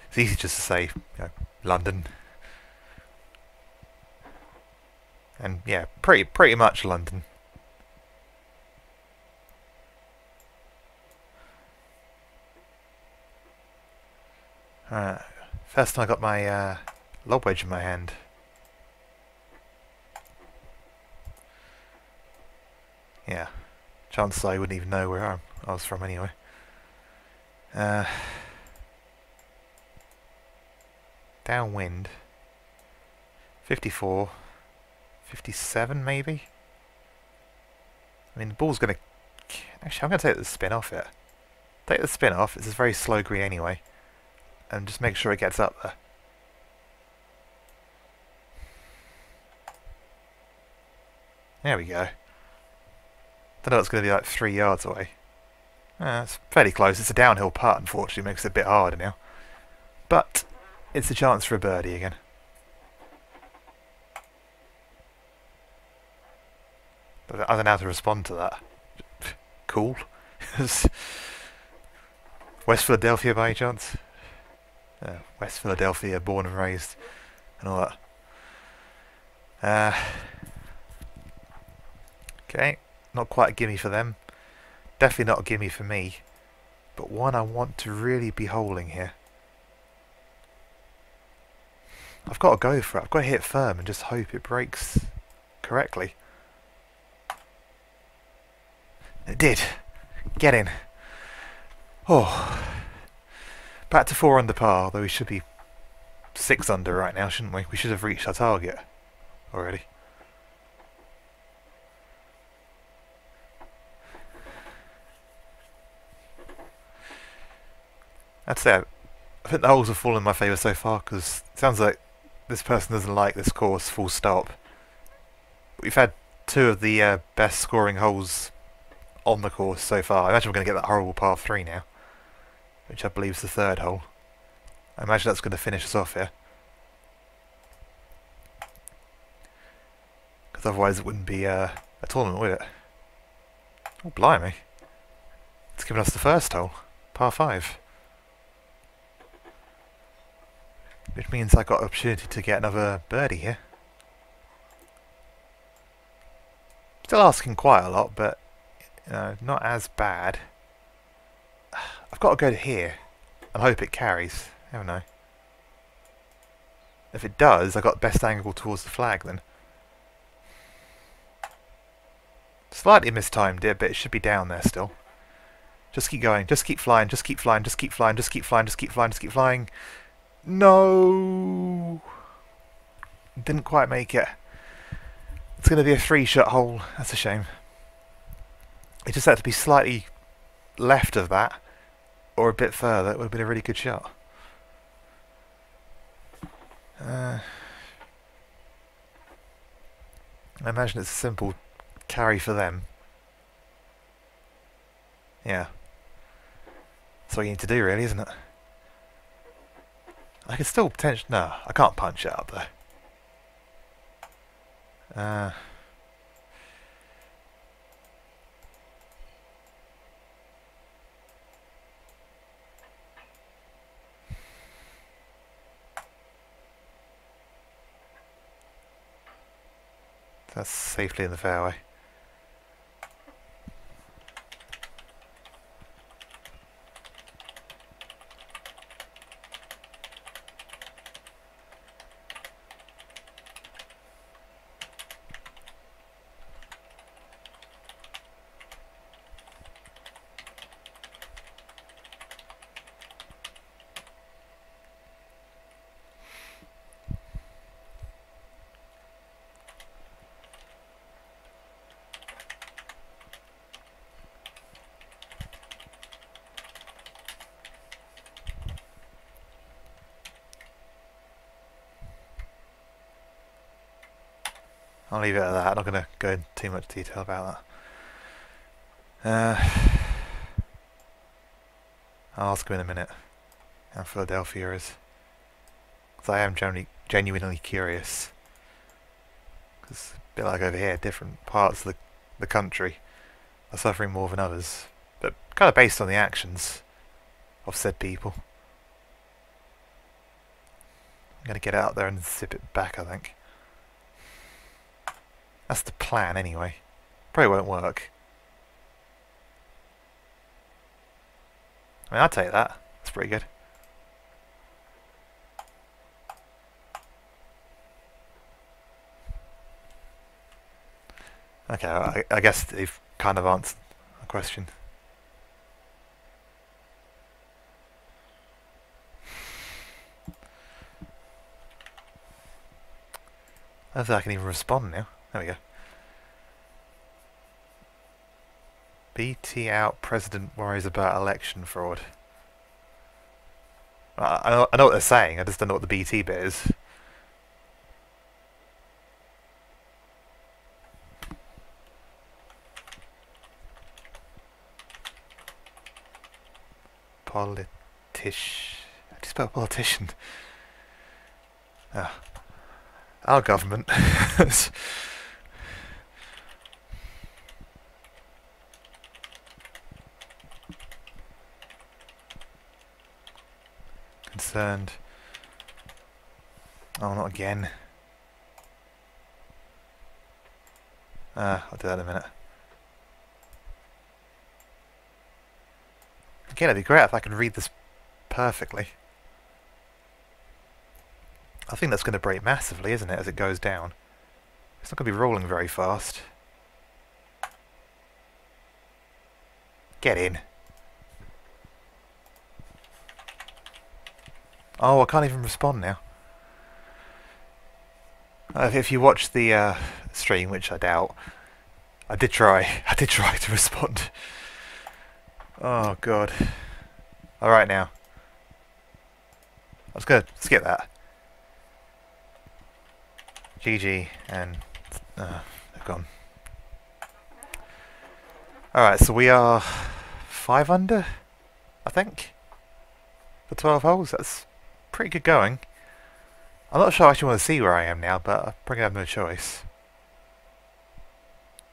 S1: it's easy just to say, you know, London. And yeah, pretty pretty much London. Alright, first time I got my uh, lob wedge in my hand. Yeah, chances I wouldn't even know where I'm, I was from anyway. Uh, downwind. 54. 57 maybe? I mean, the ball's going to... Actually, I'm going to take the spin off it. Take the spin off. It's a very slow green anyway. And just make sure it gets up there. There we go. Don't know it's going to be like three yards away. Uh, it's fairly close. It's a downhill putt, unfortunately. Makes it a bit harder now. But it's a chance for a birdie again. I don't know how to respond to that. Cool. West Philadelphia by chance? Uh, West Philadelphia, born and raised, and all that. Uh, okay, not quite a gimme for them. Definitely not a gimme for me. But one I want to really be holding here. I've got to go for it. I've got to hit firm and just hope it breaks correctly. It did. Get in. Oh. Back to four under par, though we should be six under right now, shouldn't we? We should have reached our target already. That's it. I think the holes have fallen in my favour so far, because it sounds like this person doesn't like this course, full stop. We've had two of the uh, best scoring holes on the course so far. I imagine we're going to get that horrible par 3 now, which I believe is the third hole. I imagine that's going to finish us off here. Because otherwise it wouldn't be uh, a tournament, would it? Oh, blimey. It's given us the first hole, par 5. Which means I got opportunity to get another birdie here. Still asking quite a lot, but you know, not as bad. I've got to go to here and hope it carries, haven't I? If it does, I've got best angle towards the flag then. Slightly mistimed it, but it should be down there still. Just keep going, just keep flying, just keep flying, just keep flying, just keep flying, just keep flying, just keep flying. No! Didn't quite make it. It's going to be a three-shot hole. That's a shame. It just had to be slightly left of that, or a bit further. It would have been a really good shot. Uh, I imagine it's a simple carry for them. Yeah. That's all you need to do, really, isn't it? I can still potentially... No, I can't punch up there. Uh, that's safely in the fairway. I'm not going to go into too much detail about that. Uh, I'll ask him in a minute how Philadelphia is. Because I am genuinely, genuinely curious. Because a bit like over here, different parts of the, the country are suffering more than others. But kind of based on the actions of said people. I'm going to get out there and zip it back, I think. That's the plan anyway. Probably won't work. I mean, I'll take that. That's pretty good. Okay, I, I guess they've kind of answered the question. I don't think I can even respond now. There we go. BT out, President worries about election fraud. I, know, I know what they're saying, I just don't know what the BT bit is. Politish... How do you spell politician? Ah. Our government. concerned. Oh, not again. Ah, I'll do that in a minute. Again, it'd be great if I could read this perfectly. I think that's going to break massively, isn't it, as it goes down? It's not going to be rolling very fast. Get in. Oh, I can't even respond now. Uh, if you watch the uh, stream, which I doubt, I did try. I did try to respond. Oh god. Alright now. I was gonna skip that. GG and uh, they've gone. Alright, so we are five under, I think, for 12 holes. That's pretty good going. I'm not sure I actually want to see where I am now, but I probably have no choice.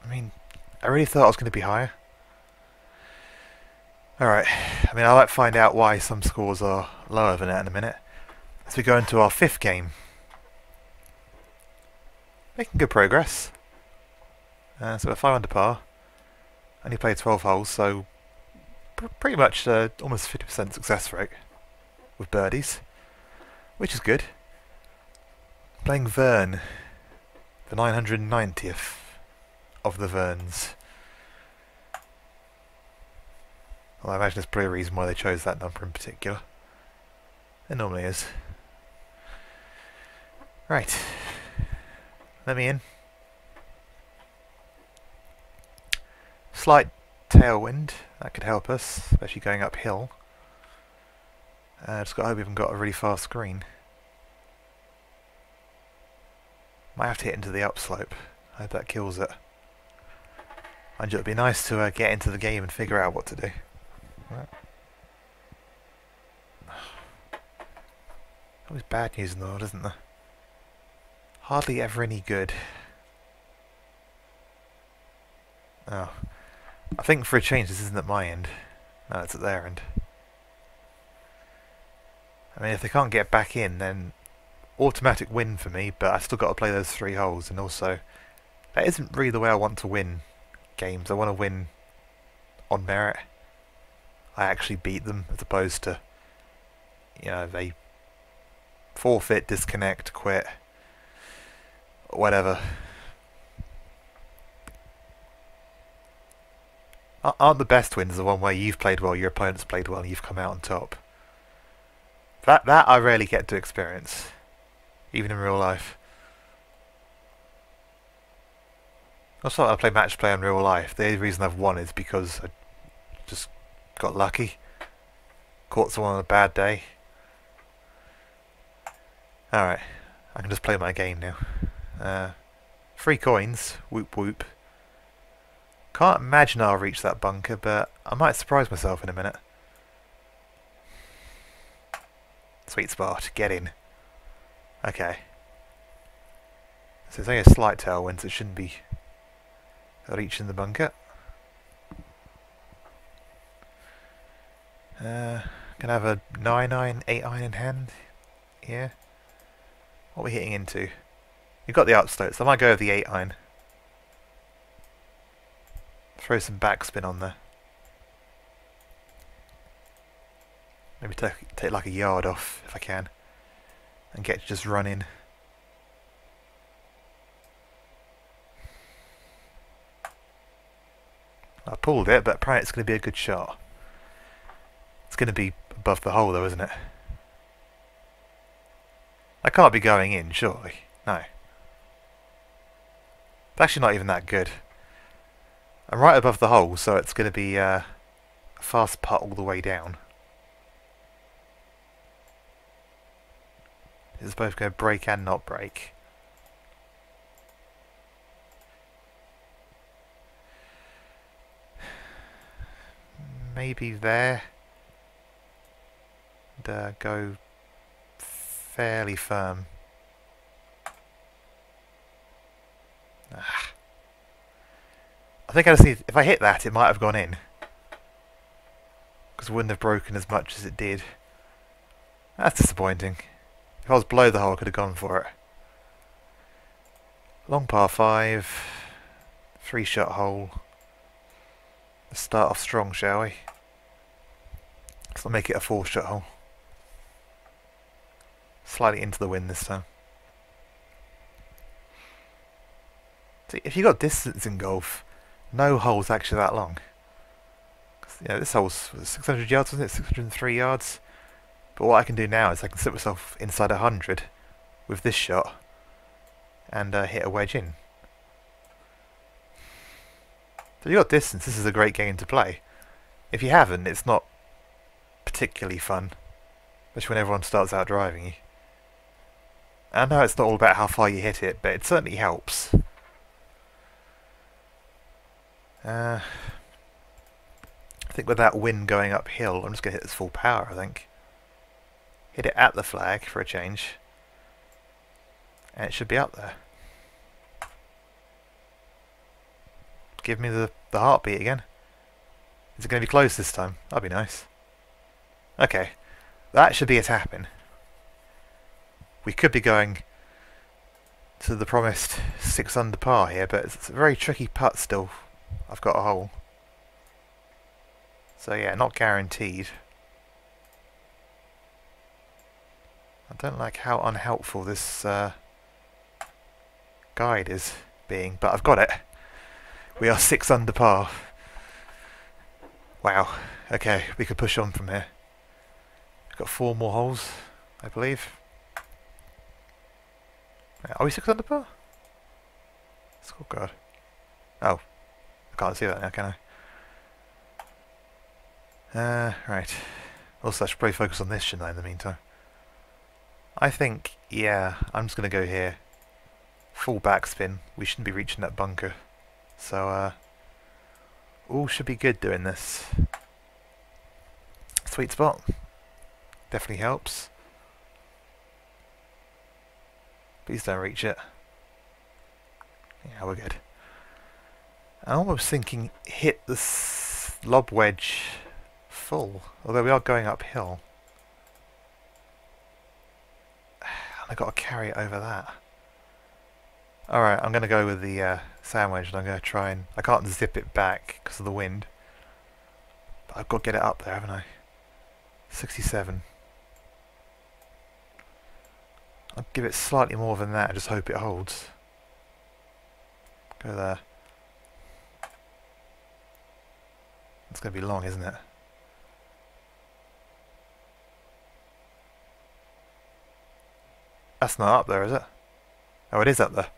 S1: I mean, I really thought I was going to be higher. Alright, I mean, I'll find out why some scores are lower than that in a minute. As we go into our fifth game. Making good progress. Uh, so we're 5 under par. Only played 12 holes, so pr pretty much uh, almost 50% success rate with birdies which is good. Playing Vern, the 990th of the Verns. Well, I imagine there's probably a reason why they chose that number in particular. It normally is. Right. Let me in. Slight tailwind, that could help us, especially going uphill. Uh, just got to hope we haven't got a really fast screen. Might have to hit into the upslope. I hope that kills it. And it would be nice to uh, get into the game and figure out what to do. Right. Always bad news in the world, isn't there? Hardly ever any good. Oh. I think for a change this isn't at my end. No, it's at their end. I mean, if they can't get back in, then automatic win for me, but I've still got to play those three holes, and also, that isn't really the way I want to win games. I want to win on merit. I actually beat them, as opposed to, you know, they forfeit, disconnect, quit, whatever. Aren't the best wins the one where you've played well, your opponent's played well, and you've come out on top? That that I rarely get to experience, even in real life. Also, I play match play in real life. The only reason I've won is because I just got lucky. Caught someone on a bad day. Alright, I can just play my game now. Uh, three coins, whoop whoop. Can't imagine I'll reach that bunker, but I might surprise myself in a minute. Sweet spot, get in. Okay. So it's only a slight tailwind, so it shouldn't be reaching the bunker. Uh, gonna have a 9 iron, 8 iron in hand Yeah. What are we hitting into? You've got the upslope, so I might go with the 8 iron. Throw some backspin on there. Maybe take, take like a yard off if I can. And get just running. I pulled it, but apparently it's going to be a good shot. It's going to be above the hole though, isn't it? I can't be going in, surely. No. It's actually not even that good. I'm right above the hole, so it's going to be uh, a fast putt all the way down. It's both going to break and not break. Maybe there. And uh, go fairly firm. Ah. I think I just need, if I hit that, it might have gone in. Because it wouldn't have broken as much as it did. That's disappointing. If I was below the hole, I could have gone for it. Long par 5. Three shot hole. Let's start off strong, shall we? Let's not make it a four shot hole. Slightly into the wind this time. See, if you've got distance in golf, no hole's actually that long. You know, this hole's 600 yards, wasn't it? 603 yards. But what I can do now is I can sit myself inside 100 with this shot and uh, hit a wedge in. So you've got distance, this is a great game to play. If you haven't, it's not particularly fun. Especially when everyone starts out driving you. I know it's not all about how far you hit it, but it certainly helps. Uh, I think with that wind going uphill, I'm just going to hit this full power, I think. Hit it at the flag for a change. And it should be up there. Give me the, the heartbeat again. Is it going to be close this time? That'd be nice. Okay. That should be a tap-in. We could be going to the promised six under par here, but it's a very tricky putt still I've got a hole. So yeah, not guaranteed. I don't like how unhelpful this uh, guide is being, but I've got it. We are six under par. Wow. Okay, we could push on from here. We've got four more holes, I believe. Are we six under par? Scorecard. Oh, I can't see that now, can I? Uh, right. Also, I should probably focus on this, shouldn't I, in the meantime? I think, yeah, I'm just going to go here. Full backspin. We shouldn't be reaching that bunker. So, uh, all should be good doing this. Sweet spot. Definitely helps. Please don't reach it. Yeah, we're good. I'm almost thinking hit the lob wedge full, although we are going uphill. I got to carry it over that. Alright, I'm going to go with the uh, sand wedge and I'm going to try and... I can't zip it back because of the wind. But I've got to get it up there, haven't I? 67. I'll give it slightly more than that and just hope it holds. Go there. It's going to be long, isn't it? That's not up there, is it? Oh, it is up there.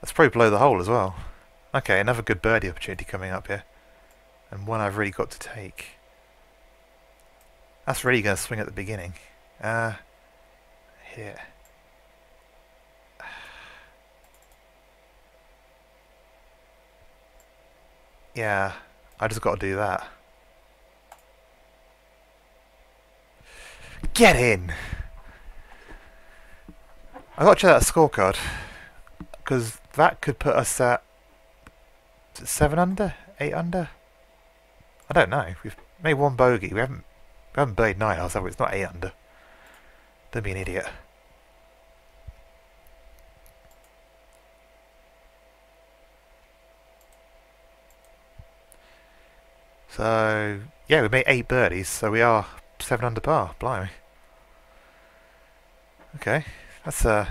S1: That's probably below the hole as well. Okay, another good birdie opportunity coming up here. And one I've really got to take. That's really going to swing at the beginning. Uh, here. Yeah, I just got to do that. Get in! I got to check that scorecard because that could put us at seven under, eight under. I don't know. We've made one bogey. We haven't we haven't played nine holes, have we? It's not eight under. Don't be an idiot. So yeah, we made eight birdies, so we are seven under par. Blimey. Okay. That's uh,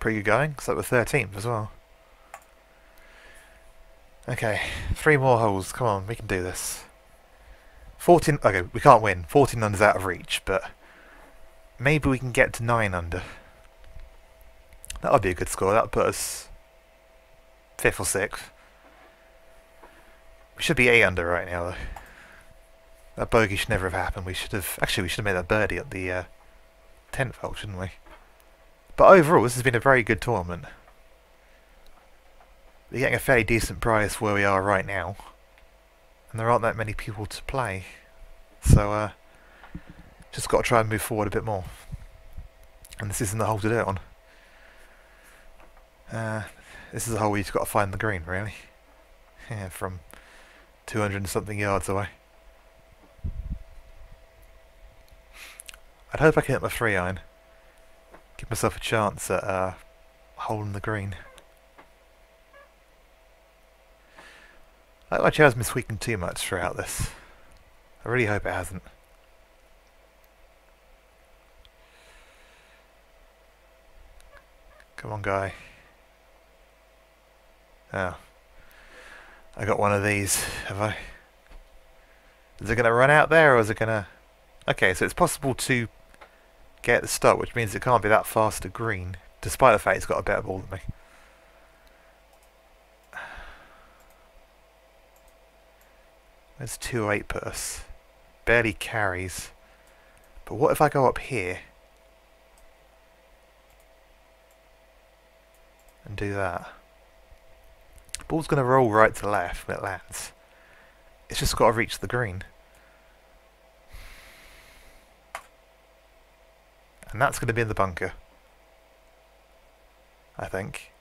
S1: pretty good going. So we're 13th as well. Okay, three more holes. Come on, we can do this. 14. Okay, we can't win. 14 under's out of reach, but maybe we can get to 9 under. That would be a good score. That would put us 5th or 6th. We should be 8 under right now, though. That bogey should never have happened. We should have... Actually, we should have made that birdie at the uh, 10th hole, shouldn't we? But overall, this has been a very good tournament. We're getting a fairly decent prize where we are right now. And there aren't that many people to play. So, uh, just got to try and move forward a bit more. And this isn't the hole to do it on. Uh, this is the hole where you've got to find the green, really. Yeah, from 200 and something yards away. I'd hope I can hit my three iron. Give myself a chance at a uh, holding the green. I hope my chair's been squeaking too much throughout this. I really hope it hasn't. Come on, guy. Oh. I got one of these, have I? Is it going to run out there, or is it going to... Okay, so it's possible to get the start, which means it can't be that fast to green, despite the fact it's got a better ball than me. Where's 208 put us? Barely carries. But what if I go up here? And do that. Ball's going to roll right to left when it lands. It's just got to reach the green. And that's going to be in the bunker. I think.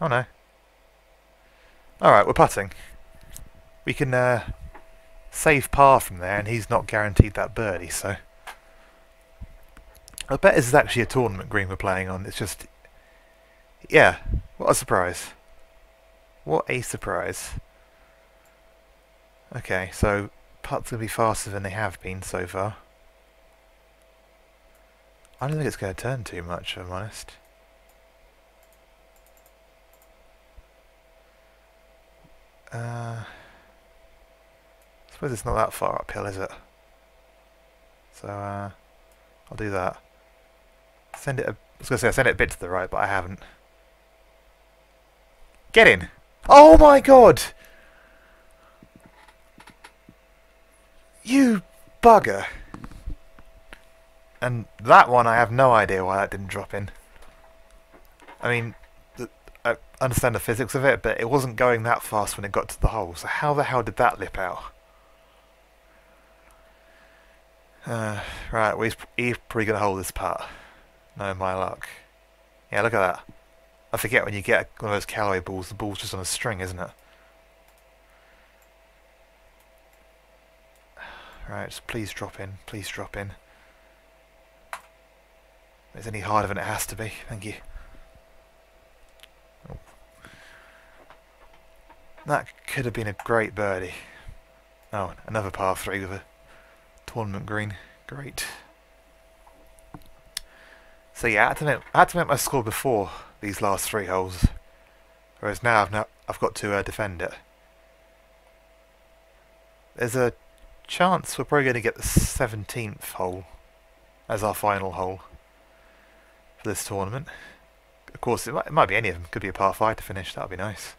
S1: Oh no. Alright, we're putting. We can uh, save par from there, and he's not guaranteed that birdie, so... I bet this is actually a tournament green we're playing on. It's just... Yeah, what a surprise. What a surprise. Okay, so putts going to be faster than they have been so far. I don't think it's going to turn too much, if I'm honest. Uh, I suppose it's not that far uphill, is it? So, uh, I'll do that. Send it a, I was going to say, I sent it a bit to the right, but I haven't. Get in! Oh my god! You bugger! And that one, I have no idea why that didn't drop in. I mean, I understand the physics of it, but it wasn't going that fast when it got to the hole, so how the hell did that lip out? Uh, right, he's, he's probably going to hold this part. No, my luck. Yeah, look at that. I forget when you get one of those Callaway balls, the ball's just on a string, isn't it? Right, just please drop in. Please drop in. It's any harder than it has to be. Thank you. Oh. That could have been a great birdie. Oh, another par 3 with a tournament green. Great. So yeah, I had to make, had to make my score before these last three holes. Whereas now I've, I've got to uh, defend it. There's a chance we're probably going to get the 17th hole as our final hole for this tournament. Of course, it might, it might be any of them. Could be a par 5 to finish. That would be nice.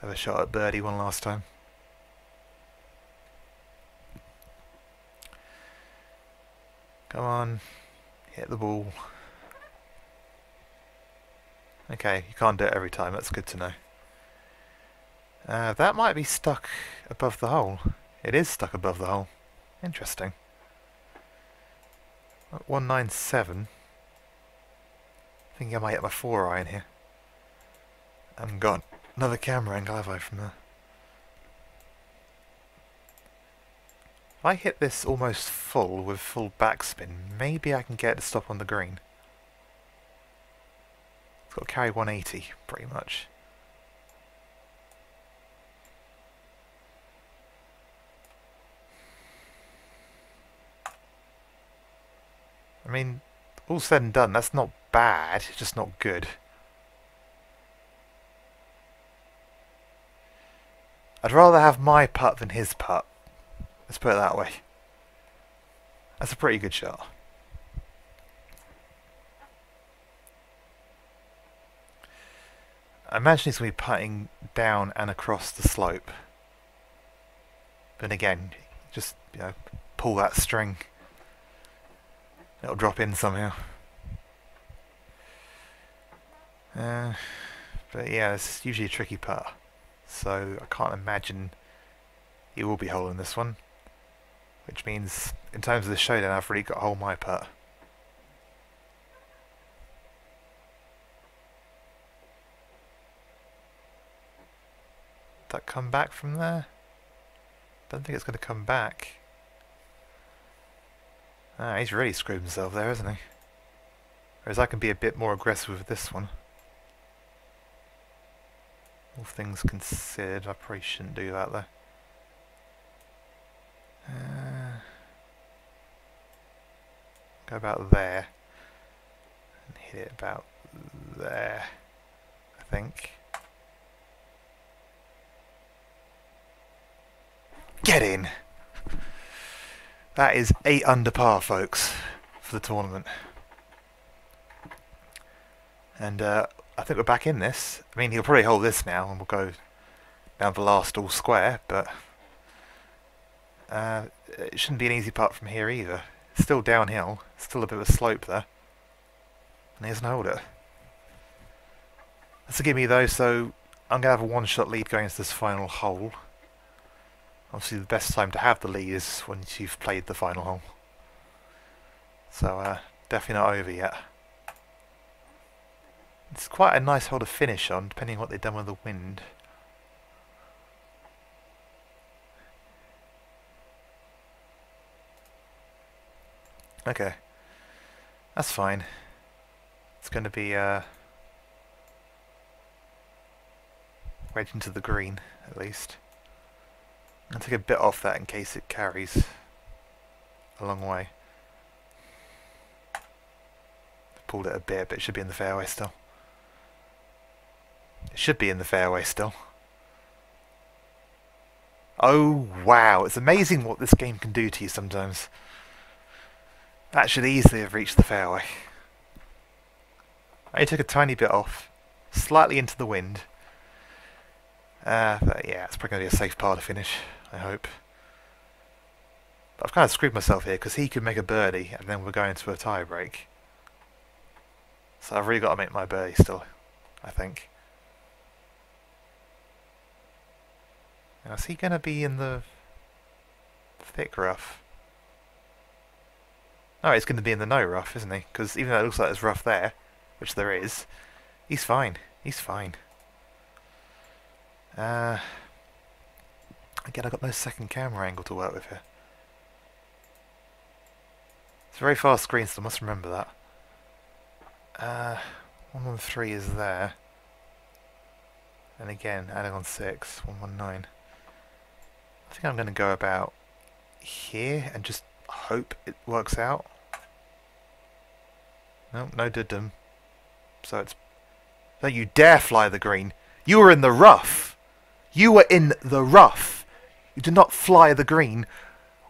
S1: Have a shot at birdie one last time. Come on. Hit the ball. Okay, you can't do it every time. That's good to know. Uh, that might be stuck above the hole. It is stuck above the hole. Interesting. 197. I think I might hit my 4 iron here. I haven't got another camera angle, have I, from there? If I hit this almost full with full backspin, maybe I can get it to stop on the green. It's got to carry 180, pretty much. I mean, all said and done, that's not bad, just not good. I'd rather have my putt than his putt. Let's put it that way. That's a pretty good shot. I imagine he's going to be putting down and across the slope. But again, just you know, pull that string. It'll drop in somehow. Uh, but yeah, it's usually a tricky putt. So I can't imagine he will be holding this one. Which means, in terms of the showdown, I've really got to hold my putt. that come back from there? Don't think it's going to come back. Ah, he's really screwed himself there, isn't he? Whereas I can be a bit more aggressive with this one. All things considered, I probably shouldn't do that though. Uh, go about there. And hit it about there, I think. Get in! That is 8 under par, folks, for the tournament. And uh, I think we're back in this. I mean, he'll probably hold this now, and we'll go down the last all square, but uh, it shouldn't be an easy part from here either. Still downhill, still a bit of a slope there. And he doesn't hold it. That's a gimme though, so I'm going to have a one-shot lead going into this final hole. Obviously the best time to have the lead is once you've played the final hole. So uh, definitely not over yet. It's quite a nice hole to finish on, depending on what they've done with the wind. Okay. That's fine. It's going to be uh, wedge into the green, at least. I'll take a bit off that in case it carries a long way. Pulled it a bit, but it should be in the fairway still. It should be in the fairway still. Oh wow, it's amazing what this game can do to you sometimes. That should easily have reached the fairway. I took a tiny bit off, slightly into the wind. Uh, but yeah, it's probably going to be a safe par to finish. I hope. But I've kind of screwed myself here because he could make a birdie and then we're going to a tie break. So I've really got to make my birdie still, I think. Now is he going to be in the thick rough? No, he's going to be in the no rough, isn't he? Because even though it looks like there's rough there, which there is, he's fine. He's fine. Uh, again, I've got no second camera angle to work with here. It's a very fast screen, so I must remember that. Uh, 113 is there. And again, adding on 6, 119. I think I'm going to go about here and just hope it works out. No, no did them. So it's... Don't you dare fly the green. You were in the rough. You were in the rough. You do not fly the green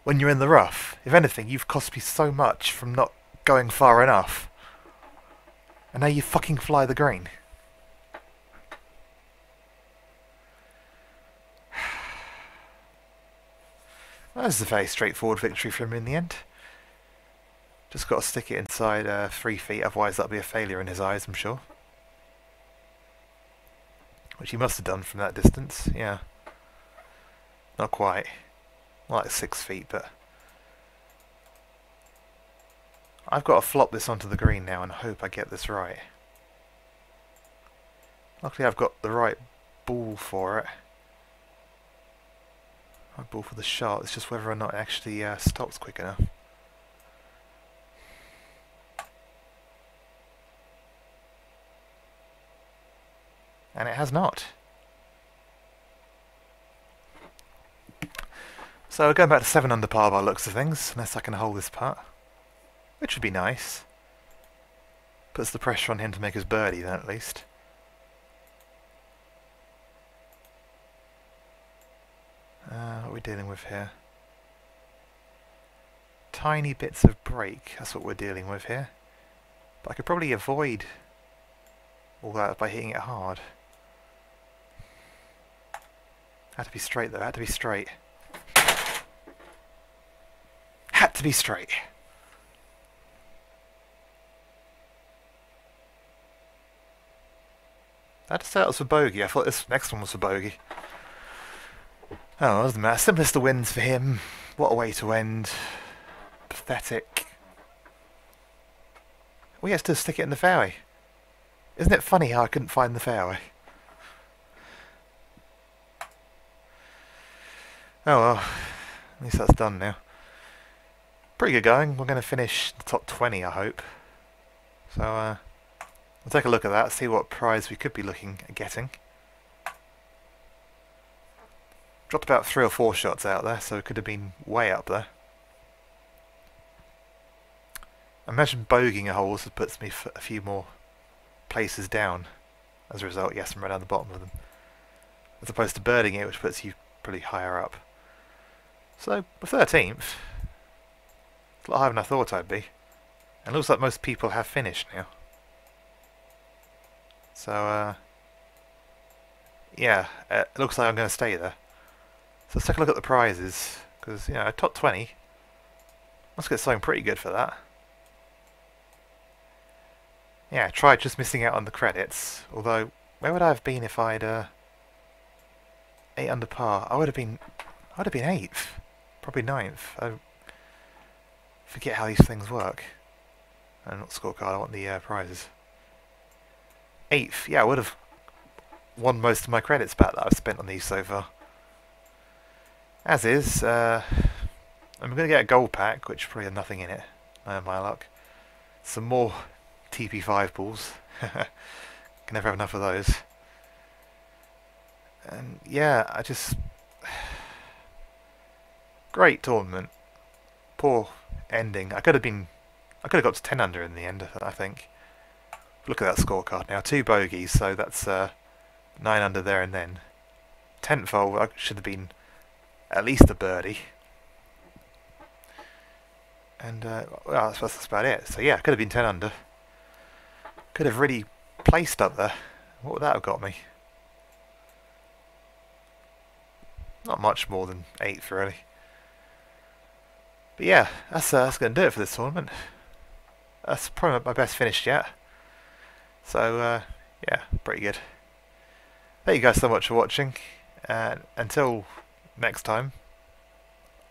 S1: when you're in the rough. If anything, you've cost me so much from not going far enough. And now you fucking fly the green. This is a very straightforward victory for him in the end. Just got to stick it inside uh, three feet, otherwise that'll be a failure in his eyes, I'm sure. Which he must have done from that distance, yeah. Not quite. like six feet, but... I've got to flop this onto the green now and hope I get this right. Luckily I've got the right ball for it. I ball for the shot, it's just whether or not it actually uh, stops quick enough. And it has not. So going back to 7 under par by looks of things, unless I can hold this putt. Which would be nice. Puts the pressure on him to make his birdie then at least. Uh, what are we dealing with here? Tiny bits of break, that's what we're dealing with here. But I could probably avoid all that by hitting it hard. Had to be straight though, had to be straight. Had to be straight. I to say that was for bogey. I thought this next one was for bogey. Oh, doesn't matter. Simplest of wins for him. What a way to end. Pathetic. We have to stick it in the fairway. Isn't it funny how I couldn't find the fairway? Oh well, at least that's done now. Pretty good going. We're going to finish the top 20, I hope. So, uh, we'll take a look at that, see what prize we could be looking at getting. Dropped about three or four shots out there, so it could have been way up there. Imagine bogeying a hole that puts me a few more places down. As a result, yes, I'm right down the bottom of them. As opposed to birding it, which puts you pretty higher up. So, we're 13th. It's a lot higher than I thought I'd be. And it looks like most people have finished now. So, uh, yeah, uh, it looks like I'm going to stay there. So let's take a look at the prizes, because, you know, a top 20, must get something pretty good for that. Yeah, I tried just missing out on the credits, although, where would I have been if I'd, uh, 8 under par? I would have been, I would have been 8th, probably ninth. I forget how these things work. Uh, not scorecard, I want the uh, prizes. 8th, yeah, I would have won most of my credits back that I've spent on these so far. As is, uh, I'm going to get a gold pack, which probably had nothing in it, uh, my luck. Some more TP5 balls. Can never have enough of those. And yeah, I just... Great tournament. Poor ending. I could have been... I could have got to 10 under in the end, I think. Look at that scorecard now. Two bogeys, so that's uh, 9 under there and then. 10th hole, I should have been at least a birdie. And, uh, well, that's, that's about it. So yeah, could have been 10 under. Could have really placed up there. What would that have got me? Not much more than 8th, really. But yeah, that's, uh, that's going to do it for this tournament. That's probably my best finish yet. So, uh, yeah, pretty good. Thank you guys so much for watching. And until next time.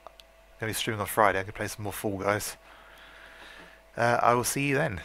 S1: I'm going to be streaming on Friday. I can play some more Fall Guys. Uh, I will see you then.